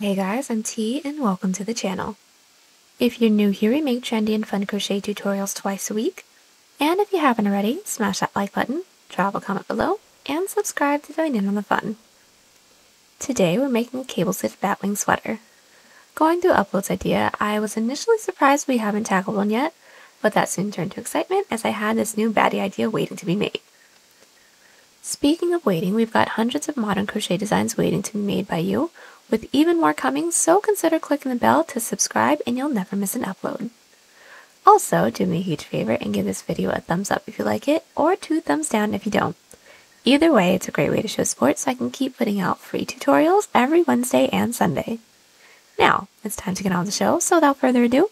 Hey guys, I'm T and welcome to the channel. If you're new here, we make trendy and fun crochet tutorials twice a week. And if you haven't already, smash that like button, drop a comment below, and subscribe to join in on the fun. Today we're making a cable stitch batwing sweater. Going through Upload's idea, I was initially surprised we haven't tackled one yet, but that soon turned to excitement as I had this new baddie idea waiting to be made. Speaking of waiting, we've got hundreds of modern crochet designs waiting to be made by you, with even more coming, so consider clicking the bell to subscribe and you'll never miss an upload. Also, do me a huge favor and give this video a thumbs up if you like it, or two thumbs down if you don't. Either way, it's a great way to show support so I can keep putting out free tutorials every Wednesday and Sunday. Now, it's time to get on the show, so without further ado,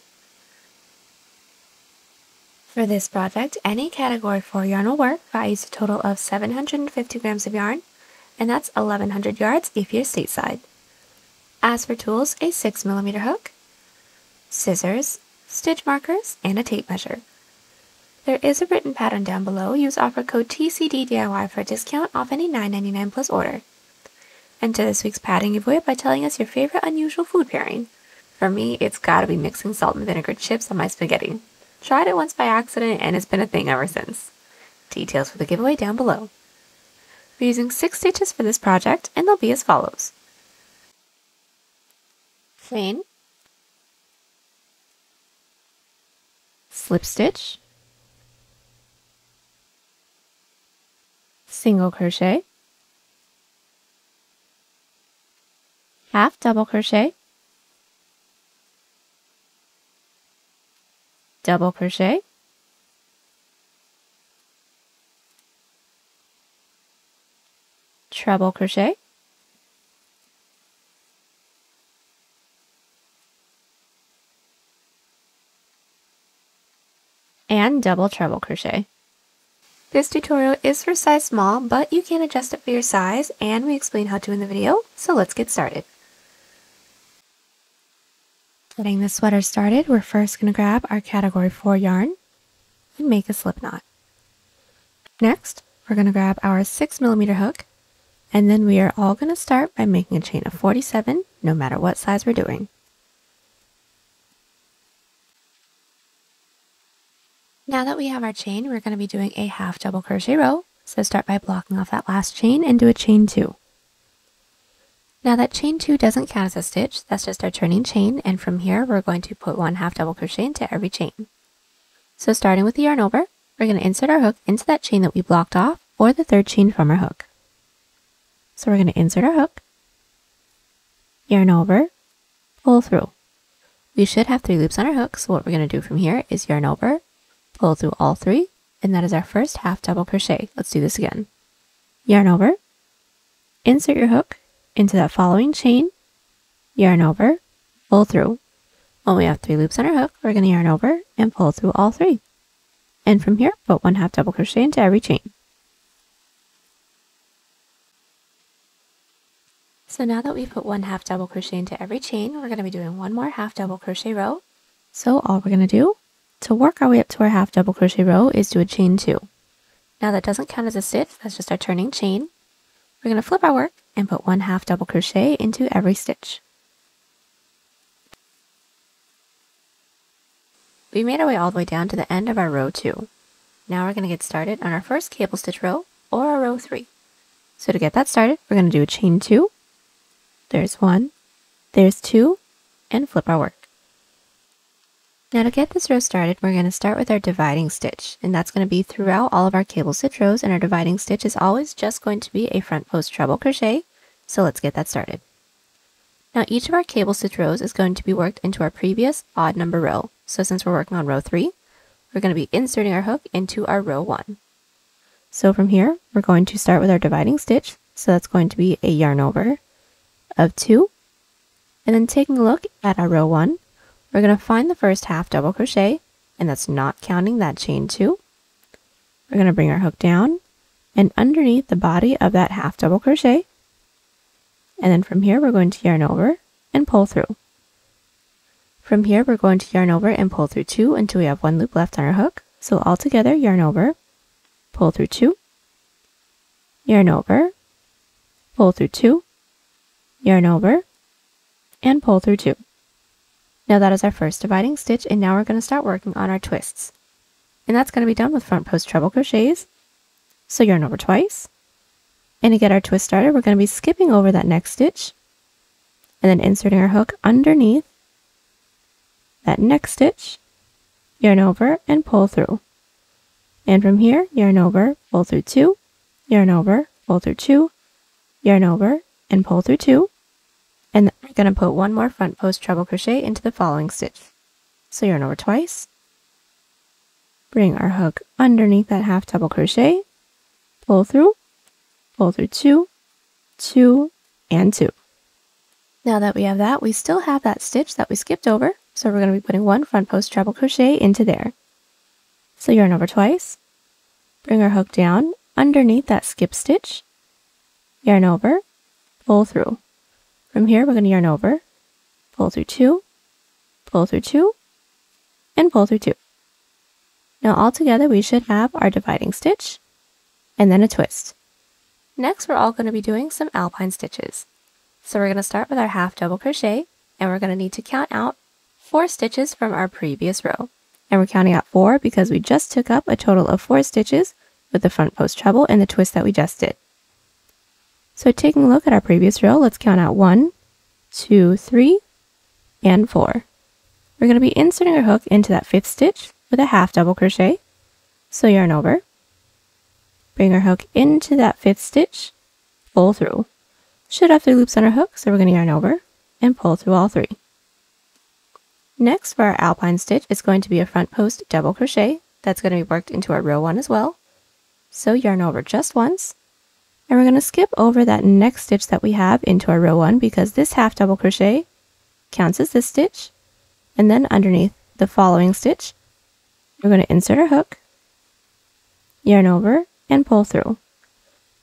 for this project, any category 4 yarn will work, I use a total of 750 grams of yarn, and that's 1100 yards if you're stateside. As for tools, a 6mm hook, scissors, stitch markers, and a tape measure. There is a written pattern down below. Use offer code TCDDIY for a discount off any $9.99 plus order. Enter this week's pattern giveaway by telling us your favorite unusual food pairing. For me, it's gotta be mixing salt and vinegar chips on my spaghetti. Tried it once by accident and it's been a thing ever since. Details for the giveaway down below. We're using six stitches for this project and they'll be as follows. Chain, slip stitch, single crochet, half double crochet, double crochet, treble crochet, and double treble crochet. This tutorial is for size small, but you can adjust it for your size, and we explain how to in the video, so let's get started. Getting the sweater started, we're first going to grab our category 4 yarn and make a slip knot. Next, we're going to grab our 6 millimeter hook, and then we are all going to start by making a chain of 47, no matter what size we're doing. Now that we have our chain, we're going to be doing a half double crochet row. So start by blocking off that last chain and do a chain two. Now that chain two doesn't count as a stitch, that's just our turning chain, and from here we're going to put one half double crochet into every chain. So starting with the yarn over, we're going to insert our hook into that chain that we blocked off, or the third chain from our hook. So we're going to insert our hook, yarn over, pull through. We should have three loops on our hook, so what we're going to do from here is yarn over, pull through all three, and that is our first half double crochet. Let's do this again. Yarn over, insert your hook, into that following chain, yarn over, pull through. When we have three loops on our hook, we're going to yarn over and pull through all three. And from here, put one half double crochet into every chain. So now that we've put one half double crochet into every chain, we're going to be doing one more half double crochet row. So all we're going to do to work our way up to our half double crochet row is do a chain two. Now that doesn't count as a stitch, that's just our turning chain. We're going to flip our work and put one half double crochet into every stitch. We made our way all the way down to the end of our row 2. Now we're going to get started on our first cable stitch row, or our row 3. So to get that started, we're going to do a chain 2, there's 1, there's 2, and flip our work. Now to get this row started, we're going to start with our dividing stitch, and that's going to be throughout all of our cable stitch rows, and our dividing stitch is always just going to be a front post treble crochet, so let's get that started. Now each of our cable stitch rows is going to be worked into our previous odd number row, so since we're working on row 3, we're going to be inserting our hook into our row 1. So from here, we're going to start with our dividing stitch, so that's going to be a yarn over of 2, and then taking a look at our row 1, we're going to find the first half double crochet, and that's not counting that chain two. We're going to bring our hook down and underneath the body of that half double crochet. And then from here, we're going to yarn over and pull through. From here, we're going to yarn over and pull through two until we have one loop left on our hook. So all together, yarn over, pull through two, yarn over, pull through two, yarn over, and pull through two. Now that is our first dividing stitch and now we're going to start working on our twists. And that's going to be done with front post treble crochets. So yarn over twice. And to get our twist started, we're going to be skipping over that next stitch and then inserting our hook underneath that next stitch, yarn over and pull through. And from here, yarn over, pull through two, yarn over, pull through two, yarn over, and pull through two. And then we're going to put one more front post treble crochet into the following stitch. So yarn over twice, bring our hook underneath that half double crochet, pull through, pull through two, two, and two. Now that we have that, we still have that stitch that we skipped over, so we're going to be putting one front post treble crochet into there. So yarn over twice, bring our hook down underneath that skip stitch, yarn over, pull through. From here, we're going to yarn over, pull through two, pull through two, and pull through two. Now all together we should have our dividing stitch and then a twist. Next, we're all going to be doing some alpine stitches. So we're going to start with our half double crochet and we're going to need to count out four stitches from our previous row. And we're counting out four because we just took up a total of four stitches with the front post treble and the twist that we just did. So taking a look at our previous row, let's count out one, two, three, and four. We're going to be inserting our hook into that fifth stitch with a half double crochet. So yarn over, bring our hook into that fifth stitch, pull through. Should have three loops on our hook, so we're going to yarn over and pull through all three. Next, for our alpine stitch, it's going to be a front post double crochet. That's going to be worked into our row one as well. So yarn over just once, and we're going to skip over that next stitch that we have into our row one because this half double crochet counts as this stitch. And then underneath the following stitch, we're going to insert our hook, yarn over, and pull through.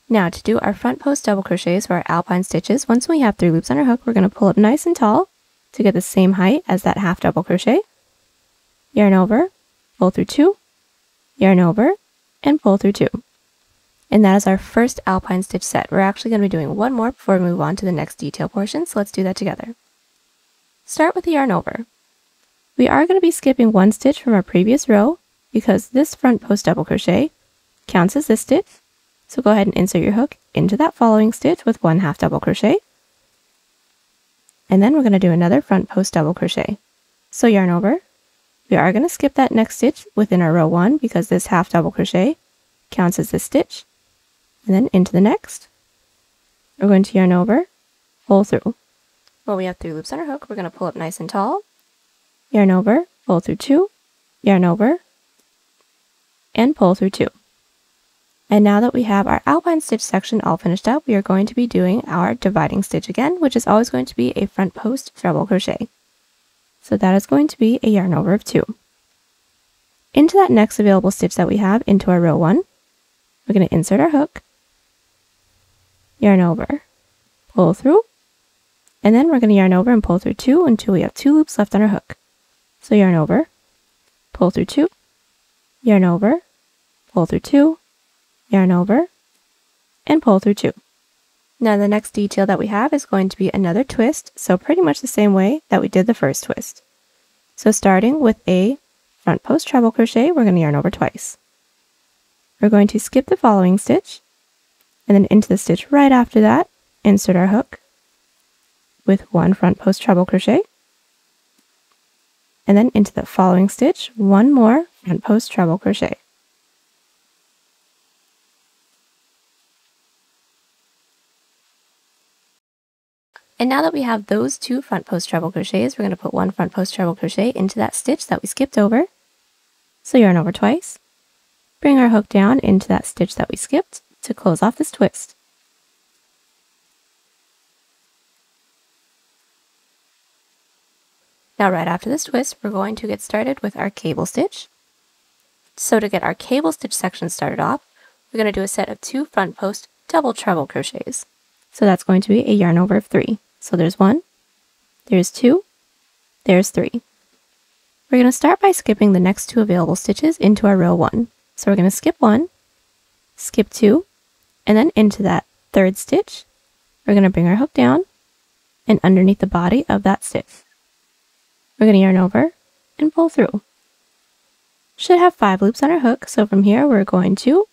Now to do our front post double crochets for our alpine stitches, once we have three loops on our hook, we're going to pull up nice and tall to get the same height as that half double crochet. Yarn over, pull through two, yarn over, and pull through two. And that is our first alpine stitch set. We're actually going to be doing one more before we move on to the next detail portion, so let's do that together. Start with the yarn over. We are going to be skipping one stitch from our previous row because this front post double crochet counts as this stitch so go ahead and insert your hook into that following stitch with one half double crochet. And then we're going to do another front post double crochet. So yarn over. We are going to skip that next stitch within our row one because this half double crochet counts as this stitch. And then into the next. We're going to yarn over, pull through. Well, we have three loops on our hook. We're going to pull up nice and tall. Yarn over, pull through two, yarn over, and pull through two. And now that we have our alpine stitch section all finished up, we are going to be doing our dividing stitch again, which is always going to be a front post treble crochet. So that is going to be a yarn over of two. Into that next available stitch that we have into our row one, we're going to insert our hook, yarn over, pull through, and then we're going to yarn over and pull through two until we have two loops left on our hook. So yarn over, pull through two, yarn over, pull through two, yarn over, and pull through two. Now the next detail that we have is going to be another twist, so pretty much the same way that we did the first twist. So starting with a front post treble crochet, we're going to yarn over twice. We're going to skip the following stitch, and then into the stitch right after that, insert our hook with one front post treble crochet, and then into the following stitch, one more front post treble crochet. And now that we have those two front post treble crochets, we're going to put one front post treble crochet into that stitch that we skipped over. So yarn over twice, bring our hook down into that stitch that we skipped to close off this twist. Now right after this twist, we're going to get started with our cable stitch. So to get our cable stitch section started off, we're going to do a set of two front post double treble crochets. So that's going to be a yarn over of three. So there's one, there's two, there's three. We're going to start by skipping the next two available stitches into our row one. So we're going to skip one, skip two, and then into that third stitch, we're going to bring our hook down and underneath the body of that stitch. We're going to yarn over and pull through. Should have five loops on our hook, so from here we're going to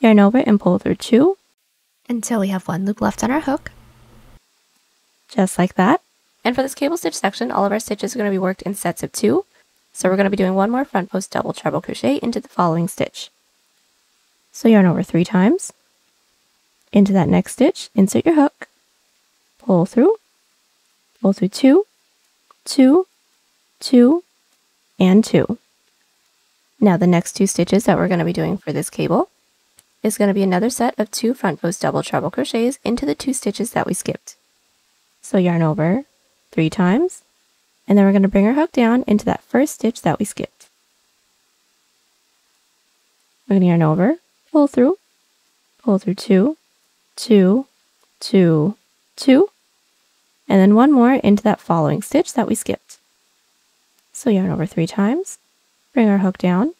yarn over and pull through two until we have one loop left on our hook. Just like that. And for this cable stitch section, all of our stitches are going to be worked in sets of two. So we're going to be doing one more front post double treble crochet into the following stitch. So yarn over three times, into that next stitch, insert your hook, pull through, pull through two, two, two, and two. Now the next two stitches that we're going to be doing for this cable is going to be another set of two front post double treble crochets into the two stitches that we skipped. So yarn over three times, and then we're going to bring our hook down into that first stitch that we skipped. We're going to yarn over, pull through, pull through two, two, two, two, and then one more into that following stitch that we skipped. So yarn over three times, bring our hook down,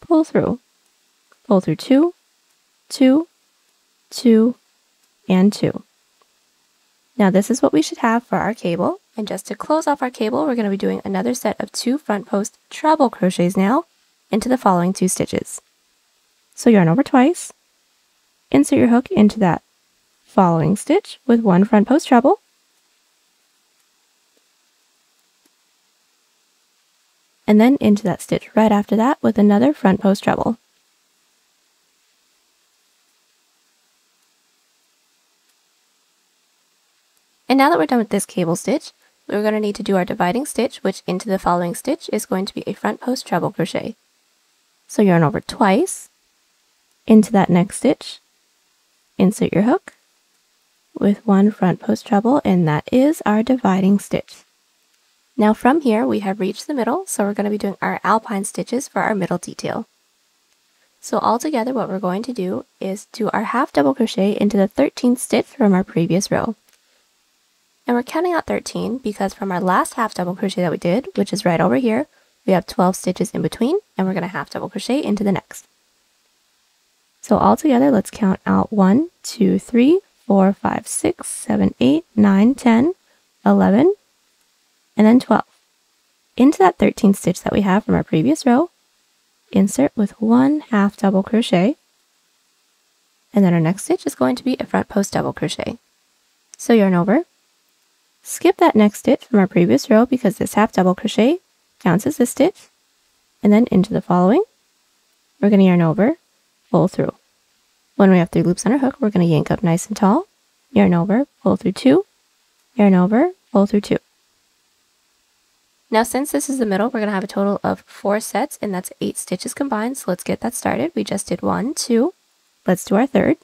pull through, pull through two, two, two, and two. Now this is what we should have for our cable. And just to close off our cable, we're going to be doing another set of two front post treble crochets now into the following two stitches. So yarn over twice, insert your hook into that following stitch with one front post treble, and then into that stitch right after that with another front post treble. And now that we're done with this cable stitch, we're going to need to do our dividing stitch, which into the following stitch is going to be a front post treble crochet. So yarn over twice, into that next stitch, insert your hook with one front post treble, and that is our dividing stitch. Now from here, we have reached the middle, so we're going to be doing our alpine stitches for our middle detail. So all together, what we're going to do is do our half double crochet into the 13th stitch from our previous row. And we're counting out 13 because from our last half double crochet that we did, which is right over here, we have 12 stitches in between, and we're going to half double crochet into the next. So all together, let's count out 1, 2, 3, 4, 5, 6, 7, 8, 9, 10, 11, and then 12. Into that 13th stitch that we have from our previous row, insert with one half double crochet, and then our next stitch is going to be a front post double crochet. So yarn over, skip that next stitch from our previous row because this half double crochet counts as this stitch, and then into the following, we're going to yarn over, pull through. When we have three loops on our hook, we're going to yank up nice and tall, yarn over, pull through two, yarn over, pull through two. Now since this is the middle, we're going to have a total of four sets and that's eight stitches combined. So let's get that started. We just did one, two. Let's do our third.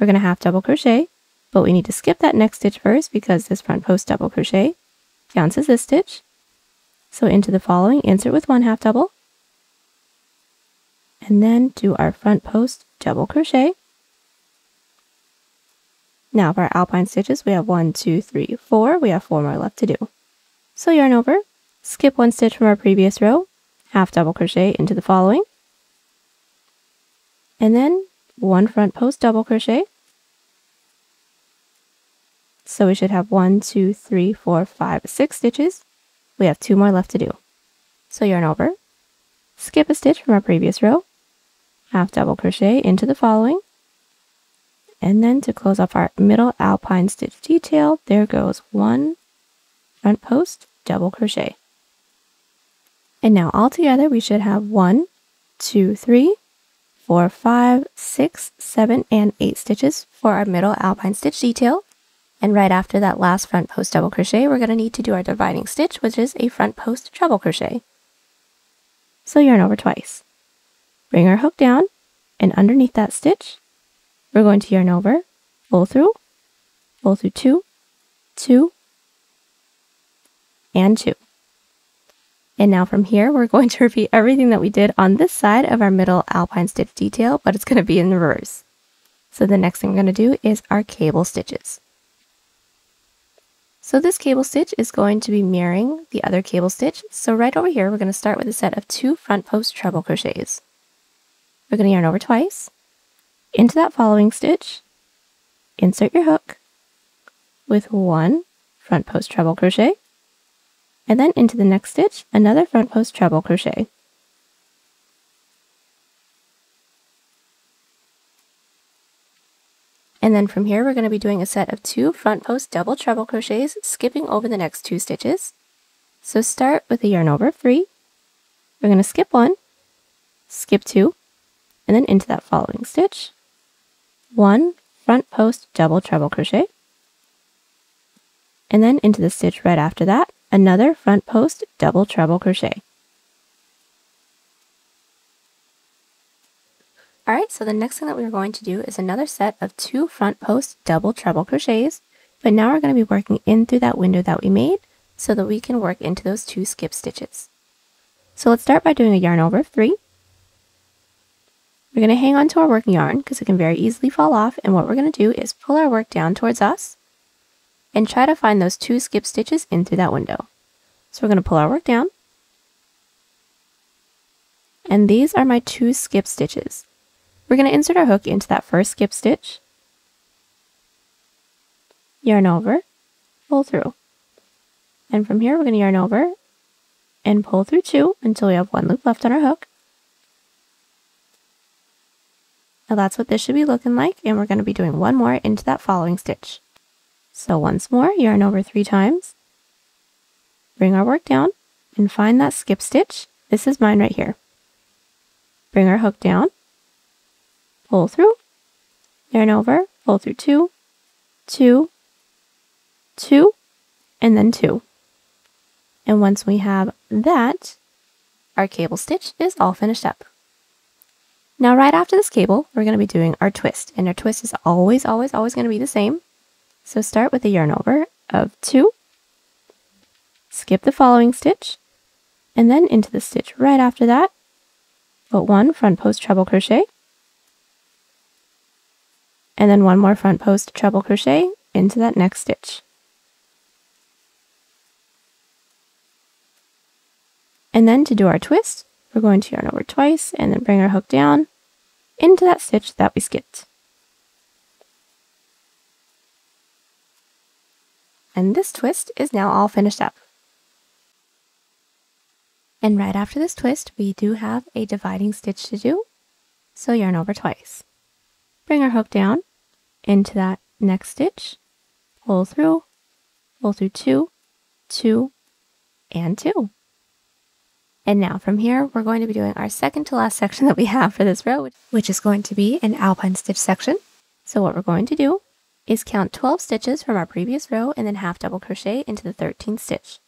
We're going to half double crochet, but we need to skip that next stitch first because this front post double crochet counts as this stitch. So into the following, insert with one half double, and then do our front post double crochet. Now for our alpine stitches, we have one, two, three, four. We have four more left to do. So yarn over, skip one stitch from our previous row, half double crochet into the following, and then one front post double crochet. So we should have one, two, three, four, five, six stitches. We have two more left to do. So yarn over, skip a stitch from our previous row, half double crochet into the following, and then to close off our middle alpine stitch detail, there goes one front post double crochet. And now all together we should have one, two, three, four, five, six, seven, and eight stitches for our middle alpine stitch detail. And right after that last front post double crochet, we're going to need to do our dividing stitch, which is a front post treble crochet. So yarn over twice. Bring our hook down, and underneath that stitch, we're going to yarn over, pull through, pull through two, two, and two. And now from here, we're going to repeat everything that we did on this side of our middle alpine stitch detail, but it's going to be in reverse. So the next thing we're going to do is our cable stitches. So this cable stitch is going to be mirroring the other cable stitch. So right over here, we're going to start with a set of two front post treble crochets. We're going to yarn over twice, into that following stitch, insert your hook with one front post treble crochet, and then into the next stitch, another front post treble crochet. And then from here, we're going to be doing a set of two front post double treble crochets, skipping over the next two stitches. So start with a yarn over three. We're going to skip one, skip two, and then into that following stitch. One front post double treble crochet. And then into the stitch right after that, another front post double treble crochet. Alright, so the next thing that we're going to do is another set of two front post double treble crochets, but now we're going to be working in through that window that we made so that we can work into those two skip stitches. So let's start by doing a yarn over of three. We're going to hang on to our working yarn because it can very easily fall off and what we're going to do is pull our work down towards us and try to find those two skip stitches in through that window. So we're going to pull our work down and these are my two skip stitches. We're going to insert our hook into that first skip stitch, yarn over, pull through. And from here, we're going to yarn over and pull through two until we have one loop left on our hook. Now that's what this should be looking like, and we're going to be doing one more into that following stitch. So once more, yarn over three times, bring our work down, and find that skip stitch. This is mine right here. Bring our hook down, pull through, yarn over, pull through two, two, two, and then two. And once we have that, our cable stitch is all finished up. Now right after this cable, we're going to be doing our twist, and our twist is always, always, always going to be the same. So start with a yarn over of two, skip the following stitch, and then into the stitch right after that, put one front post treble crochet, and then one more front post treble crochet into that next stitch. And then to do our twist, we're going to yarn over twice and then bring our hook down into that stitch that we skipped. And this twist is now all finished up. And right after this twist, we do have a dividing stitch to do. So yarn over twice. Bring our hook down into that next stitch, pull through, pull through two, two, and two. And now from here, we're going to be doing our second to last section that we have for this row, which is going to be an alpine stitch section. So what we're going to do is count 12 stitches from our previous row and then half double crochet into the 13th stitch.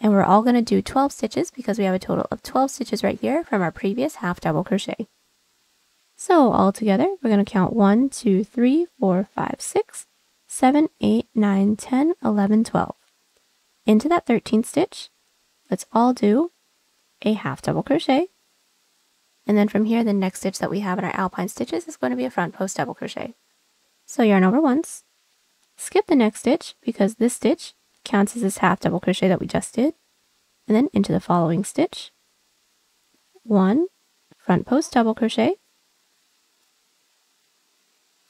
And we're all going to do 12 stitches because we have a total of 12 stitches right here from our previous half double crochet. So all together, we're going to count 1, 2, 3, 4, 5, 6, 7, 8, 9, 10, 11, 12. Into that 13th stitch, let's all do a half double crochet. And then from here, the next stitch that we have in our alpine stitches is going to be a front post double crochet. So yarn over once, skip the next stitch because this stitch counts as this half double crochet that we just did, and then into the following stitch, one front post double crochet,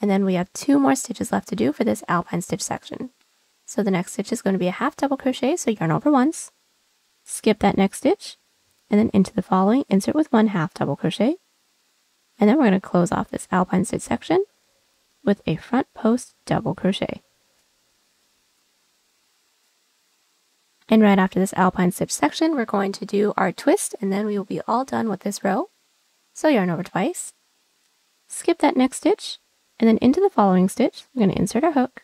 and then we have two more stitches left to do for this alpine stitch section. So the next stitch is going to be a half double crochet, so yarn over once, skip that next stitch, and then into the following, insert with one half double crochet. And then we're going to close off this alpine stitch section with a front post double crochet. And right after this alpine stitch section, we're going to do our twist and then we will be all done with this row. So yarn over twice, skip that next stitch, and then into the following stitch, we're going to insert our hook,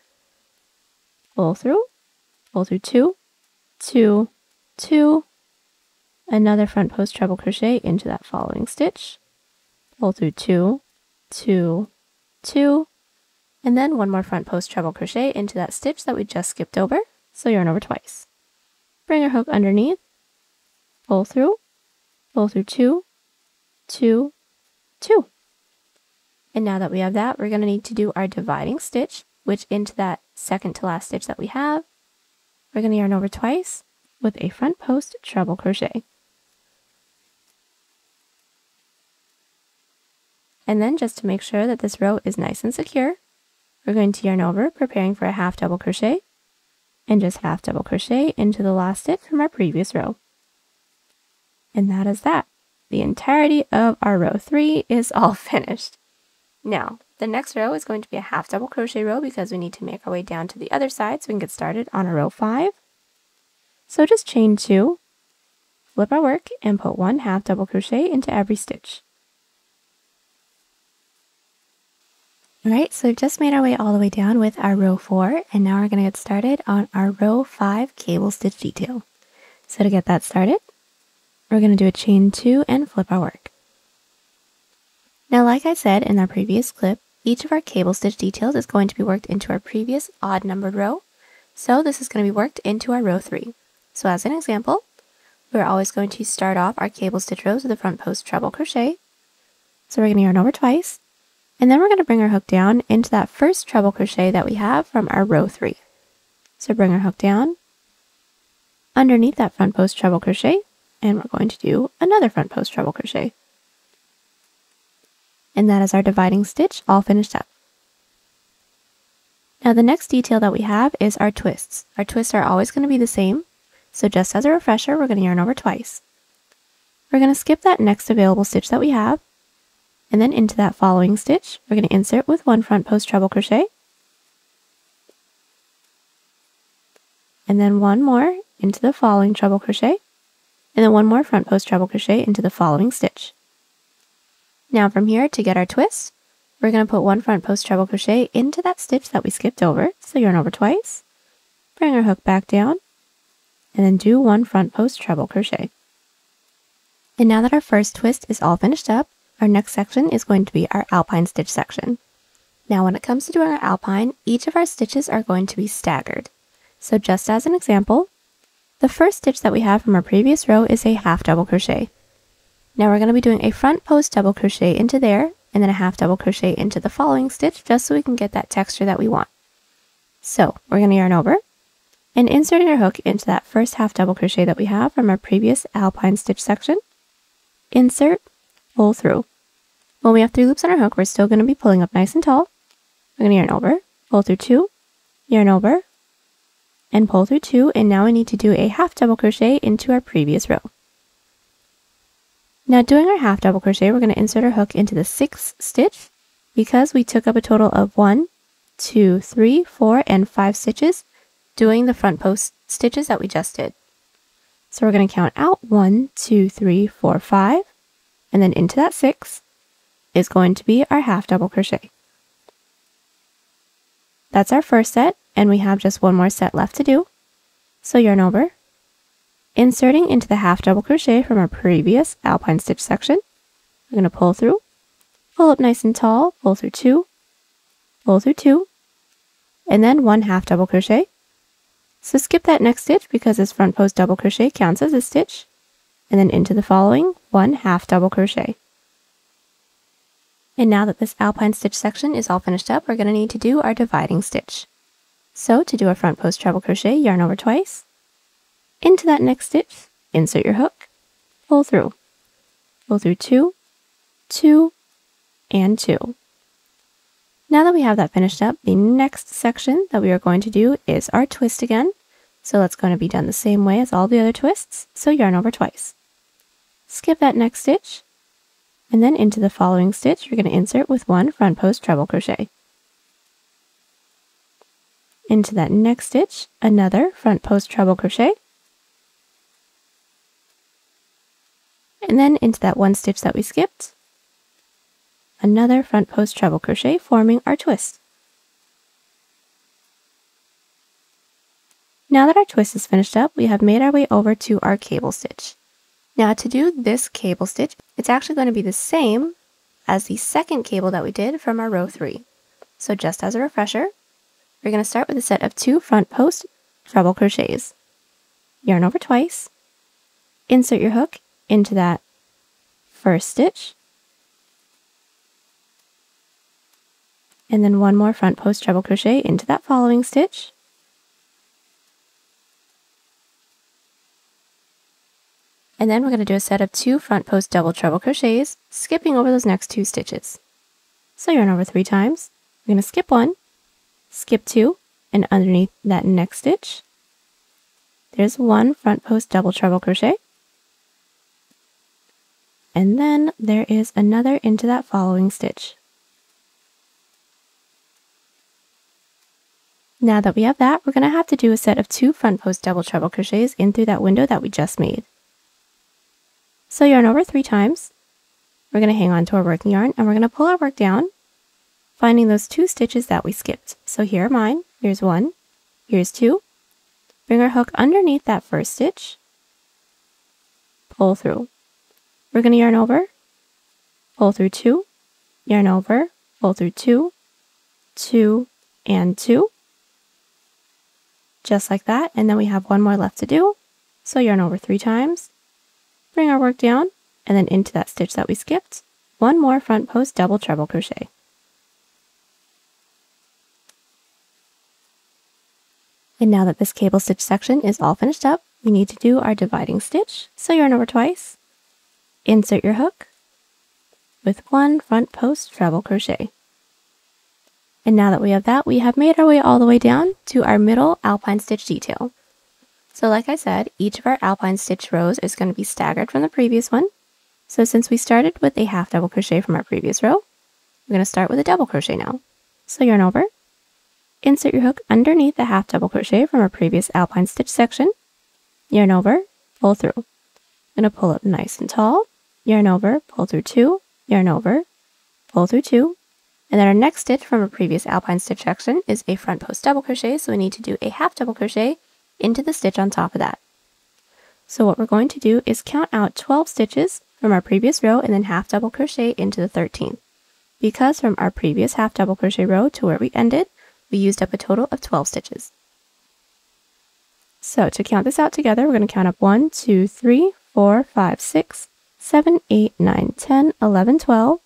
pull through, pull through two, two, two, another front post treble crochet into that following stitch, pull through two, two, two, and then one more front post treble crochet into that stitch that we just skipped over, so yarn over twice. Bring our hook underneath, pull through, pull through two, two, two. And now that we have that, we're going to need to do our dividing stitch, which into that second to last stitch that we have, we're going to yarn over twice with a front post treble crochet. And then just to make sure that this row is nice and secure, we're going to yarn over, preparing for a half double crochet, and just half double crochet into the last stitch from our previous row. And that is that. The entirety of our row 3 is all finished. Now, the next row is going to be a half double crochet row because we need to make our way down to the other side so we can get started on a row 5. So just chain 2, flip our work, and put one half double crochet into every stitch. Alright, so we've just made our way all the way down with our row 4, and now we're to get started on our row 5 cable stitch detail. So to get that started, we're to do a chain 2 and flip our work. Now like I said in our previous clip, each of our cable stitch details is going to be worked into our previous odd numbered row, so this is going to be worked into our row 3. So as an example, we're always going to start off our cable stitch rows with a front post treble crochet. So we're to yarn over twice, and then we're going to bring our hook down into that first treble crochet that we have from our row 3. So bring our hook down underneath that front post treble crochet, and we're going to do another front post treble crochet. And that is our dividing stitch all finished up. Now the next detail that we have is our twists. Our twists are always going to be the same, so just as a refresher, we're going to yarn over twice. We're going to skip that next available stitch that we have, and then into that following stitch, we're going to insert with one front post treble crochet, and then one more into the following treble crochet, and then one more front post treble crochet into the following stitch. Now from here, to get our twist, we're going to put one front post treble crochet into that stitch that we skipped over, so yarn over twice, bring our hook back down, and then do one front post treble crochet. And now that our first twist is all finished up, our next section is going to be our alpine stitch section. Now when it comes to doing our alpine, each of our stitches are going to be staggered. So just as an example, the first stitch that we have from our previous row is a half double crochet. Now we're going to be doing a front post double crochet into there and then a half double crochet into the following stitch just so we can get that texture that we want. So we're going to yarn over and insert our hook into that first half double crochet that we have from our previous alpine stitch section. Insert pull through. When we have three loops on our hook, we're still going to be pulling up nice and tall. We're going to yarn over, pull through two, yarn over, and pull through two, and now we need to do a half double crochet into our previous row. Now doing our half double crochet, we're going to insert our hook into the sixth stitch because we took up a total of one, two, three, four, and five stitches doing the front post stitches that we just did. So we're going to count out one, two, three, four, five, and then into that six is going to be our half double crochet. That's our first set, and we have just one more set left to do. So yarn over, inserting into the half double crochet from our previous alpine stitch section. We're going to pull through, pull up nice and tall, pull through two, pull through two, and then one half double crochet. So skip that next stitch because this front post double crochet counts as a stitch, and then into the following one half double crochet. And now that this alpine stitch section is all finished up, we're going to need to do our dividing stitch. So to do a front post treble crochet, yarn over twice, into that next stitch, insert your hook, pull through, pull through two, two, and two. Now that we have that finished up, the next section that we are going to do is our twist again. So that's going to be done the same way as all the other twists, so yarn over twice. Skip that next stitch, and then into the following stitch, you're going to insert with one front post treble crochet. Into that next stitch, another front post treble crochet. And then into that one stitch that we skipped, another front post treble crochet forming our twist. Now that our twist is finished up, we have made our way over to our cable stitch. Now to do this cable stitch, it's actually going to be the same as the second cable that we did from our row 3. So just as a refresher, we're going to start with a set of two front post treble crochets. Yarn over twice, insert your hook into that first stitch, and then one more front post treble crochet into that following stitch, And then we're going to do a set of two front post double treble crochets, skipping over those next two stitches. So yarn over three times. We're going to skip one, skip two, and underneath that next stitch, there's one front post double treble crochet. And then there is another into that following stitch. Now that we have that, we're going to have to do a set of two front post double treble crochets in through that window that we just made. So yarn over three times. We're going to hang on to our working yarn and we're going to pull our work down, finding those two stitches that we skipped. So here are mine. Here's one, here's two. Bring our hook underneath that first stitch, pull through. We're going to yarn over, pull through two, yarn over, pull through two, two, and two just like that. And then we have one more left to do. So yarn over three times, bring our work down, and then into that stitch that we skipped, one more front post double treble crochet. And now that this cable stitch section is all finished up, we need to do our dividing stitch. So yarn over twice, insert your hook with one front post treble crochet. And now that we have that, we have made our way all the way down to our middle alpine stitch detail. So like I said, each of our alpine stitch rows is going to be staggered from the previous one. So since we started with a half double crochet from our previous row, we're going to start with a double crochet now. So yarn over, insert your hook underneath the half double crochet from our previous alpine stitch section, yarn over, pull through. I'm going to pull up nice and tall, yarn over, pull through two, yarn over, pull through two, and then our next stitch from our previous alpine stitch section is a front post double crochet, so we need to do a half double crochet into the stitch on top of that. So what we're going to do is count out 12 stitches from our previous row and then half double crochet into the 13th. Because from our previous half double crochet row to where we ended, we used up a total of 12 stitches. So to count this out together, we're going to count up 1, 2, 3, 4, 5, 6, 7, 8, 9, 10, 11, 12,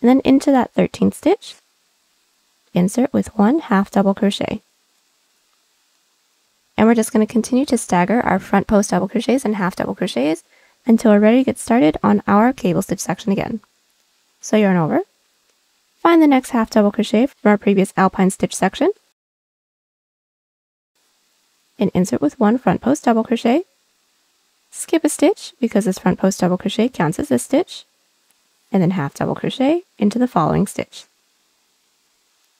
and then into that 13th stitch, insert with one half double crochet. And we're just going to continue to stagger our front post double crochets and half double crochets until we're ready to get started on our cable stitch section again. So yarn over, find the next half double crochet from our previous alpine stitch section, and insert with one front post double crochet, skip a stitch because this front post double crochet counts as a stitch, and then half double crochet into the following stitch.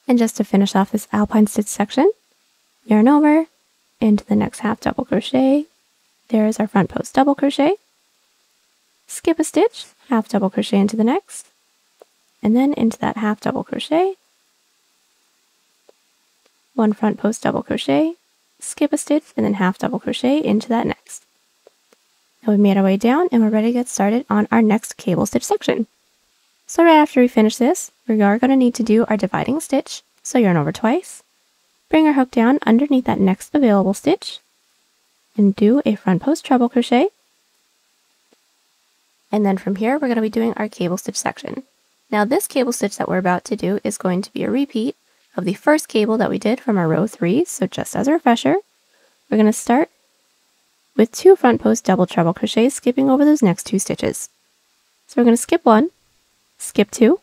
And just to finish off this alpine stitch section, yarn over into the next half double crochet. There is our front post double crochet. Skip a stitch, half double crochet into the next, and then into that half double crochet. One front post double crochet, skip a stitch, and then half double crochet into that next. Now we've made our way down and we're ready to get started on our next cable stitch section. So right after we finish this, we are going to need to do our dividing stitch. So yarn over twice, bring our hook down underneath that next available stitch, and do a front post treble crochet. And then from here, we're going to be doing our cable stitch section. Now this cable stitch that we're about to do is going to be a repeat of the first cable that we did from our row three. So just as a refresher, we're going to start with two front post double treble crochets, skipping over those next two stitches. So we're going to skip one, skip two,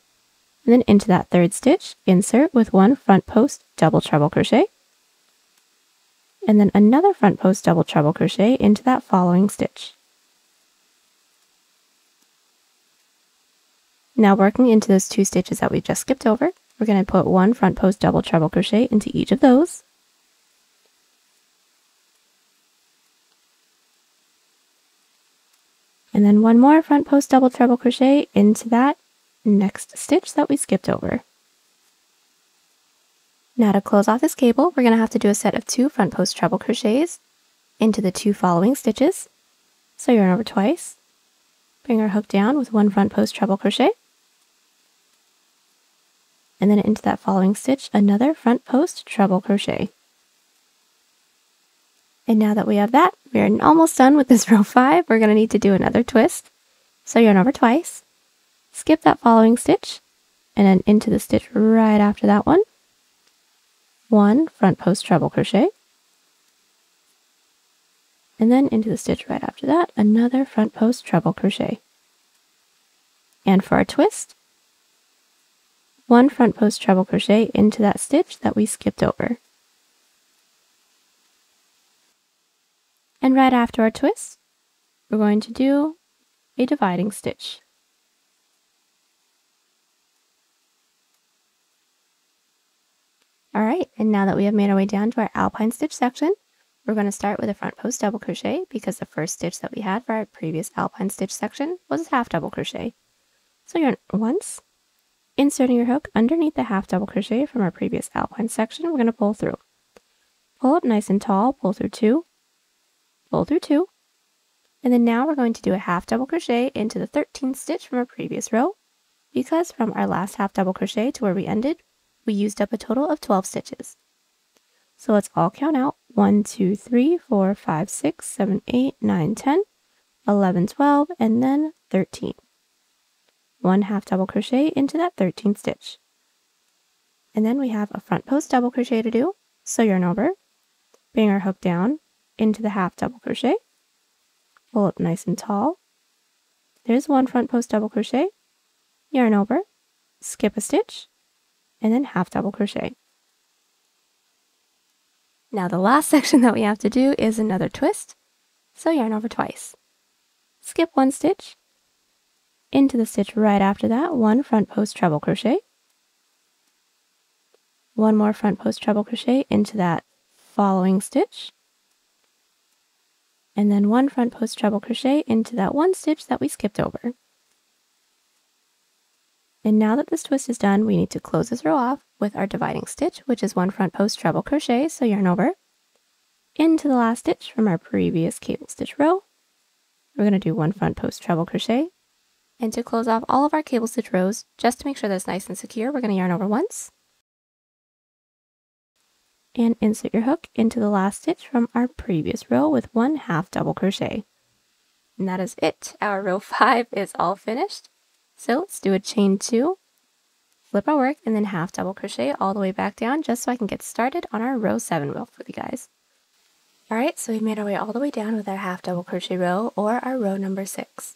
and then into that third stitch, insert with one front post double treble crochet, and then another front post double treble crochet into that following stitch. Now working into those two stitches that we just skipped over, we're going to put one front post double treble crochet into each of those. And then one more front post double treble crochet into that next stitch that we skipped over. Now to close off this cable, we're going to have to do a set of two front post treble crochets into the two following stitches. So yarn over twice, bring our hook down with one front post treble crochet, and then into that following stitch, another front post treble crochet. And now that we have that, we're almost done with this row five. We're going to need to do another twist. So yarn over twice, skip that following stitch and then into the stitch right after that one. One front post treble crochet. And then into the stitch right after that, another front post treble crochet. And for our twist, one front post treble crochet into that stitch that we skipped over. And right after our twist, we're going to do a dividing stitch. All right, and now that we have made our way down to our alpine stitch section, we're going to start with a front post double crochet because the first stitch that we had for our previous alpine stitch section was a half double crochet. So you're once inserting your hook underneath the half double crochet from our previous alpine section, we're going to pull through. Pull up nice and tall, pull through two, pull through two, and then now we're going to do a half double crochet into the 13th stitch from our previous row because from our last half double crochet to where we ended, we used up a total of 12 stitches. So let's all count out 1, 2, 3, 4, 5, 6, 7, 8, 9, 10, 11, 12, and then 13. One half double crochet into that 13th stitch. And then we have a front post double crochet to do. So yarn over, bring our hook down into the half double crochet, pull up nice and tall. There's one front post double crochet, yarn over, skip a stitch, and then half double crochet. Now the last section that we have to do is another twist. So yarn over twice. Skip one stitch. Into the stitch right after that, one front post treble crochet. One more front post treble crochet into that following stitch. And then one front post treble crochet into that one stitch that we skipped over. And now that this twist is done, we need to close this row off with our dividing stitch, which is one front post treble crochet, so yarn over, into the last stitch from our previous cable stitch row. We're going to do one front post treble crochet. And to close off all of our cable stitch rows, just to make sure that's nice and secure, we're going to yarn over once. And insert your hook into the last stitch from our previous row with one half double crochet. And that is it. Our row 5 is all finished. So let's do a chain two, flip our work, and then half double crochet all the way back down just so I can get started on our row seven wheel for you guys. Alright, so we've made our way all the way down with our half double crochet row or our row number six.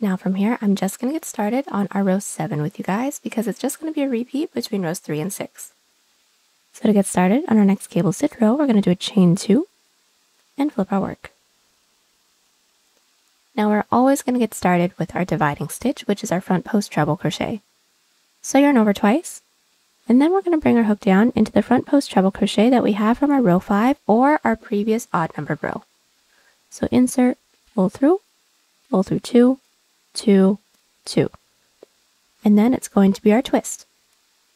Now from here, I'm just going to get started on our row seven with you guys because it's just going to be a repeat between rows three and six. So to get started on our next cable stitch row, we're going to do a chain two and flip our work. Now we're always going to get started with our dividing stitch, which is our front post treble crochet. So yarn over twice, and then we're going to bring our hook down into the front post treble crochet that we have from our row 5 or our previous odd numbered row. So insert, pull through, pull through 2, 2, 2. And then it's going to be our twist.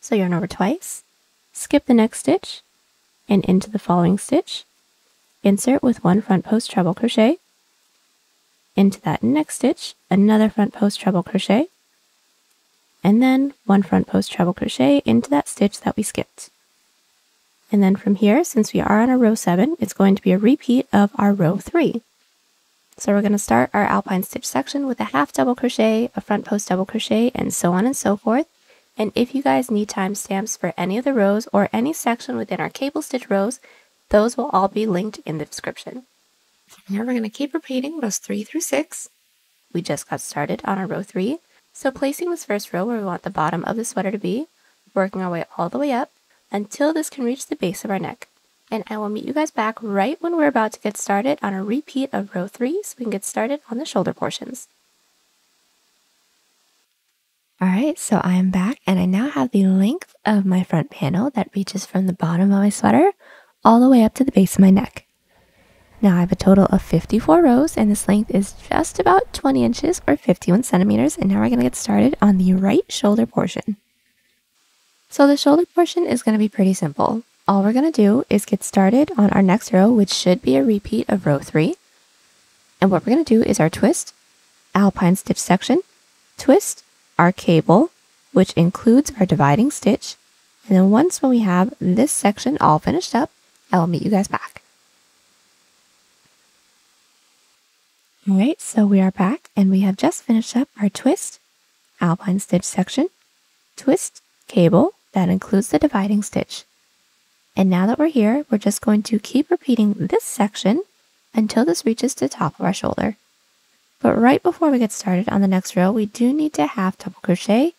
So yarn over twice, skip the next stitch, and into the following stitch, insert with one front post treble crochet, into that next stitch, another front post treble crochet, and then one front post treble crochet into that stitch that we skipped. And then from here, since we are on a row 7, it's going to be a repeat of our row 3. So we're going to start our alpine stitch section with a half double crochet, a front post double crochet, and so on and so forth. And if you guys need timestamps for any of the rows or any section within our cable stitch rows, those will all be linked in the description. We're going to keep repeating rows 3 through 6. We just got started on our row 3, so placing this first row where we want the bottom of the sweater to be, working our way all the way up until this can reach the base of our neck. And I will meet you guys back right when we're about to get started on a repeat of row 3 so we can get started on the shoulder portions. Alright, so I am back and I now have the length of my front panel that reaches from the bottom of my sweater all the way up to the base of my neck. Now I have a total of 54 rows and this length is just about 20 inches or 51 centimeters. And now we're going to get started on the right shoulder portion. So the shoulder portion is going to be pretty simple. All we're going to do is get started on our next row, which should be a repeat of row three. And what we're going to do is our twist, alpine stitch section, twist, our cable, which includes our dividing stitch. And then once when we have this section all finished up, I will meet you guys back. All right, so we are back and we have just finished up our twist alpine stitch section, twist cable that includes the dividing stitch. And now that we're here, we're just going to keep repeating this section until this reaches the top of our shoulder. But right before we get started on the next row, we do need to half double crochet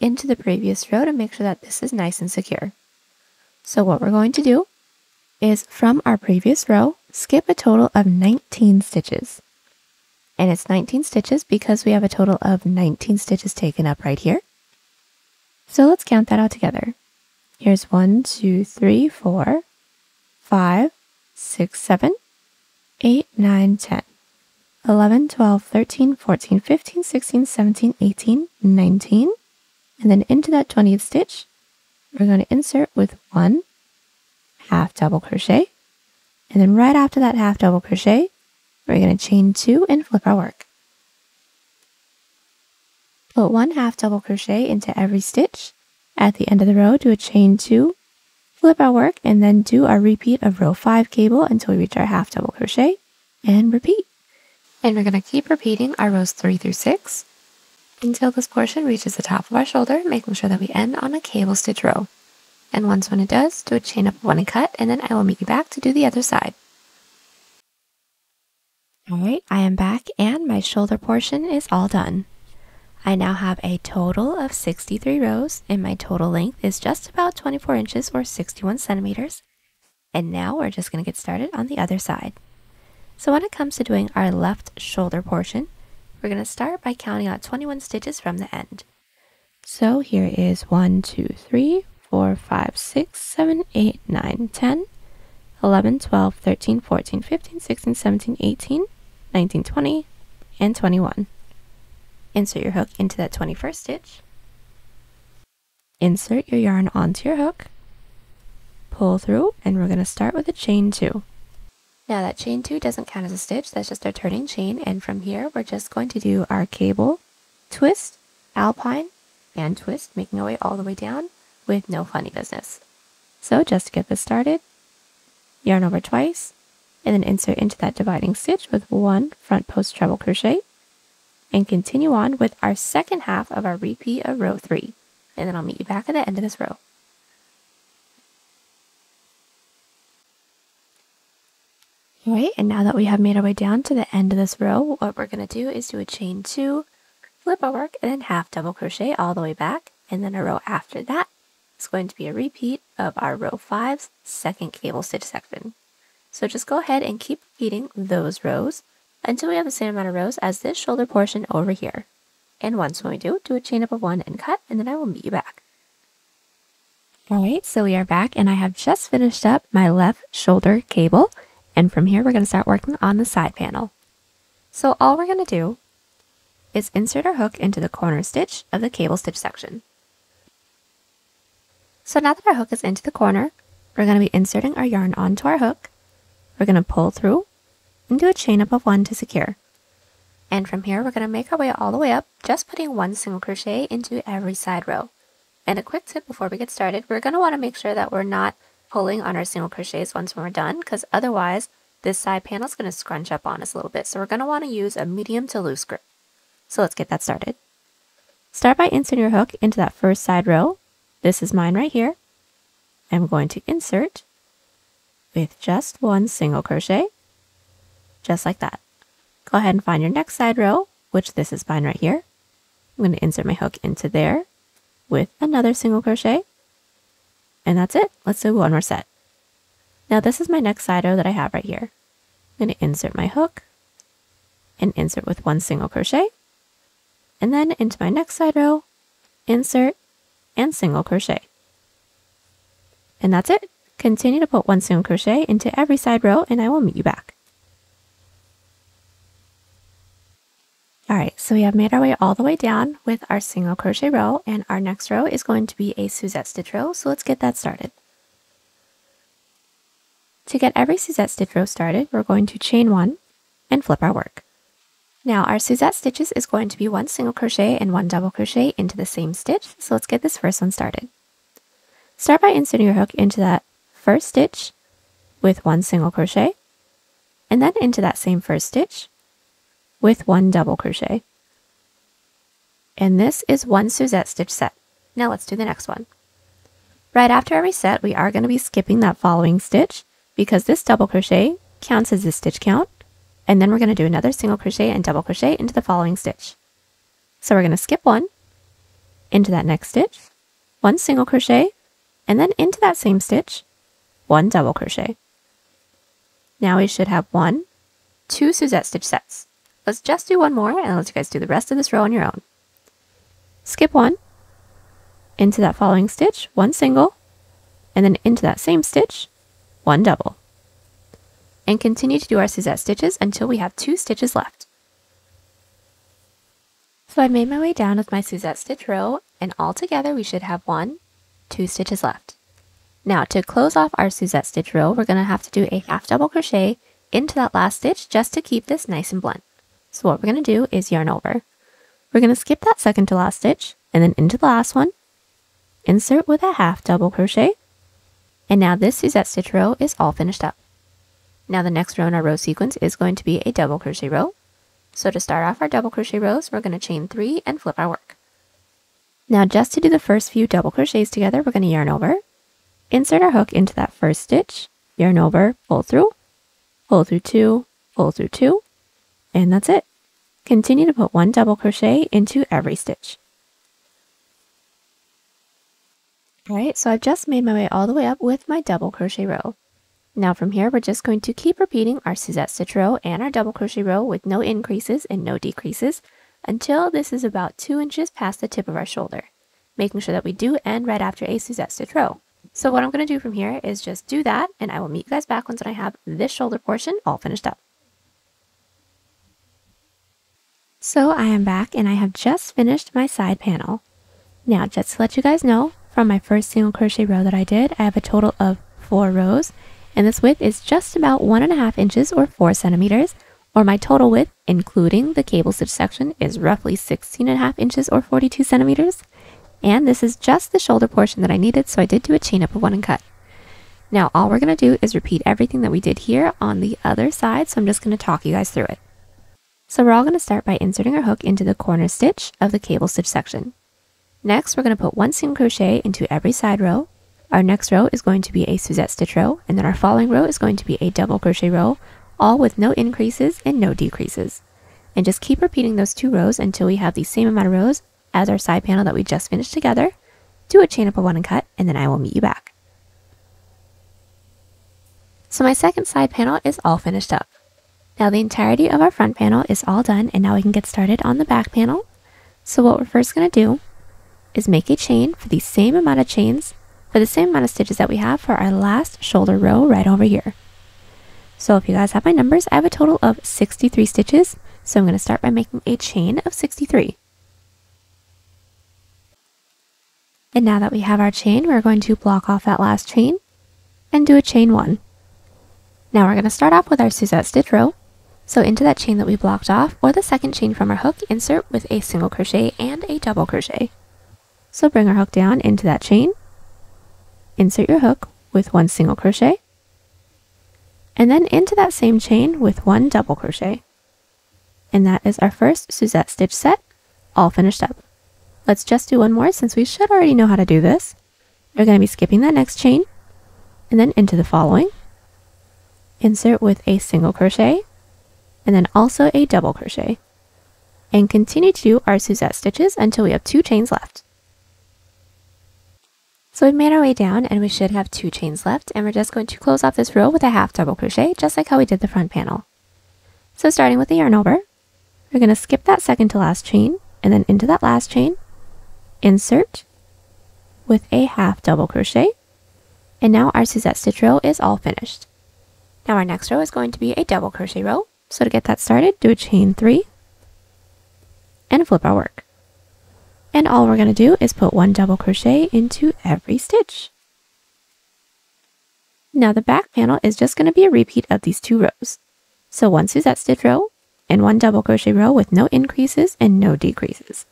into the previous row to make sure that this is nice and secure. So what we're going to do is from our previous row, skip a total of 19 stitches. And it's 19 stitches because we have a total of 19 stitches taken up right here. So let's count that out together. Here's 1, 2, 3, 4, 5, 6, 7, 8, 9, 10, 11, 12, 13, 14, 15, 16, 17, 18, 19. And then into that 20th stitch, we're going to insert with one half double crochet. And then right after that half double crochet, we're going to chain two and flip our work. Put one half double crochet into every stitch. At the end of the row, do a chain two, flip our work, and then do our repeat of row five cable until we reach our half double crochet and repeat. And we're going to keep repeating our rows three through six until this portion reaches the top of our shoulder, making sure that we end on a cable stitch row. And once when it does, do a chain up one and cut, and then I will meet you back to do the other side. Alright, I am back and my shoulder portion is all done. I now have a total of 63 rows and my total length is just about 24 inches or 61 centimeters. And now we're just going to get started on the other side. So when it comes to doing our left shoulder portion, we're going to start by counting out 21 stitches from the end. So here is 1, 2, 3, 4, 5, 6, 7, 8, 9, 10, 11, 12, 13, 14, 15, 16, 17, 18, 19, 20, and 21. Insert your hook into that 21st stitch. Insert your yarn onto your hook. Pull through, and we're going to start with a chain 2. Now that chain 2 doesn't count as a stitch, that's just our turning chain, and from here we're just going to do our cable, twist, alpine, and twist, making our way all the way down with no funny business. So just to get this started, yarn over twice, and then insert into that dividing stitch with one front post treble crochet, and continue on with our second half of our repeat of row 3, and then I'll meet you back at the end of this row. Alright, and now that we have made our way down to the end of this row, what we're going to do is do a chain 2, flip our work, and then half double crochet all the way back, and then a row after that is going to be a repeat of our row five's second cable stitch section. So just go ahead and keep repeating those rows until we have the same amount of rows as this shoulder portion over here. And once when we do, do a chain up of one and cut, and then I will meet you back. Alright, so we are back and I have just finished up my left shoulder cable. And from here, we're going to start working on the side panel. So all we're going to do is insert our hook into the corner stitch of the cable stitch section. So now that our hook is into the corner, we're going to be inserting our yarn onto our hook. We're going to pull through and do a chain up of one to secure. And from here, we're going to make our way all the way up, just putting one single crochet into every side row. And a quick tip before we get started, we're going to want to make sure that we're not pulling on our single crochets once we're done because otherwise this side panel is going to scrunch up on us a little bit. So we're going to want to use a medium to loose grip. So let's get that started. Start by inserting your hook into that first side row. This is mine right here. I'm going to insert with just one single crochet, just like that. Go ahead and find your next side row, which this is mine right here. I'm going to insert my hook into there with another single crochet, and that's it. Let's do one more set. Now this is my next side row that I have right here. I'm going to insert my hook and insert with one single crochet. And then into my next side row, insert and single crochet. And that's it. Continue to put one single crochet into every side row and I will meet you back. Alright, so we have made our way all the way down with our single crochet row and our next row is going to be a Suzette stitch row, so let's get that started. To get every Suzette stitch row started, we're going to chain one and flip our work. Now our Suzette stitches is going to be one single crochet and one double crochet into the same stitch, so let's get this first one started. Start by inserting your hook into that first stitch with one single crochet, and then into that same first stitch with one double crochet. And this is one Suzette stitch set. Now let's do the next one. Right after every set, we are going to be skipping that following stitch because this double crochet counts as a stitch count. And then we're going to do another single crochet and double crochet into the following stitch. So we're going to skip one into that next stitch, one single crochet, and then into that same stitch, one double crochet. Now we should have one, two Suzette stitch sets. Let's just do one more and I'll let you guys do the rest of this row on your own. Skip one, into that following stitch, one single, and then into that same stitch, one double. And continue to do our Suzette stitches until we have two stitches left. So I made my way down with my Suzette stitch row, and all together we should have one, two stitches left. Now to close off our Suzette stitch row, we're going to have to do a half double crochet into that last stitch just to keep this nice and blunt. So what we're going to do is yarn over. We're going to skip that second to last stitch and then into the last one, insert with a half double crochet, and now this Suzette stitch row is all finished up. Now the next row in our row sequence is going to be a double crochet row. So to start off our double crochet rows, we're going to chain three and flip our work. Now just to do the first few double crochets together, we're going to yarn over, insert our hook into that first stitch, yarn over, pull through, pull through two, pull through two, and that's it. Continue to put one double crochet into every stitch. Alright, so I've just made my way all the way up with my double crochet row. Now from here, we're just going to keep repeating our Suzette stitch row and our double crochet row with no increases and no decreases until this is about two inches past the tip of our shoulder, making sure that we do end right after a Suzette stitch row. So what I'm going to do from here is just do that, and I will meet you guys back once I have this shoulder portion all finished up. So I am back and I have just finished my side panel. Now just to let you guys know, from my first single crochet row that I did, I have a total of four rows and this width is just about one and a half inches or four centimeters, or my total width, including the cable stitch section, is roughly 16 and a half inches or 42 centimeters. And this is just the shoulder portion that I needed, so I did do a chain up of one and cut. Now all we're going to do is repeat everything that we did here on the other side, so I'm just going to talk you guys through it. So we're all going to start by inserting our hook into the corner stitch of the cable stitch section. Next, we're going to put one single crochet into every side row. Our next row is going to be a Suzette stitch row, and then our following row is going to be a double crochet row, all with no increases and no decreases. And just keep repeating those two rows until we have the same amount of rows as our side panel that we just finished together. Do a chain up of one and cut, and then I will meet you back. So my second side panel is all finished up. Now the entirety of our front panel is all done and now we can get started on the back panel. So what we're first going to do is make a chain for the same amount of chains for the same amount of stitches that we have for our last shoulder row right over here. So if you guys have my numbers, I have a total of 63 stitches. So I'm going to start by making a chain of 63. And now that we have our chain, we're going to block off that last chain and do a chain one. Now we're going to start off with our Suzette stitch row so into that chain that we blocked off, or the second chain from our hook, insert with a single crochet and a double crochet. So bring our hook down into that chain, insert your hook with one single crochet, and then into that same chain with one double crochet. And that is our first Suzette stitch set, all finished up. Let's just do one more since we should already know how to do this. We're going to be skipping that next chain, and then into the following. Insert with a single crochet, and then also a double crochet. And continue to do our Suzette stitches until we have two chains left. So we've made our way down and we should have two chains left and we're just going to close off this row with a half double crochet just like how we did the front panel. So starting with the yarn over, we're going to skip that second to last chain and then into that last chain, insert with a half double crochet, and now our Suzette stitch row is all finished. Now our next row is going to be a double crochet row so to get that started, do a chain three and flip our work. And all we're going to do is put one double crochet into every stitch. Now the back panel is just going to be a repeat of these two rows. So one Suzette stitch row and one double crochet row with no increases and no decreases.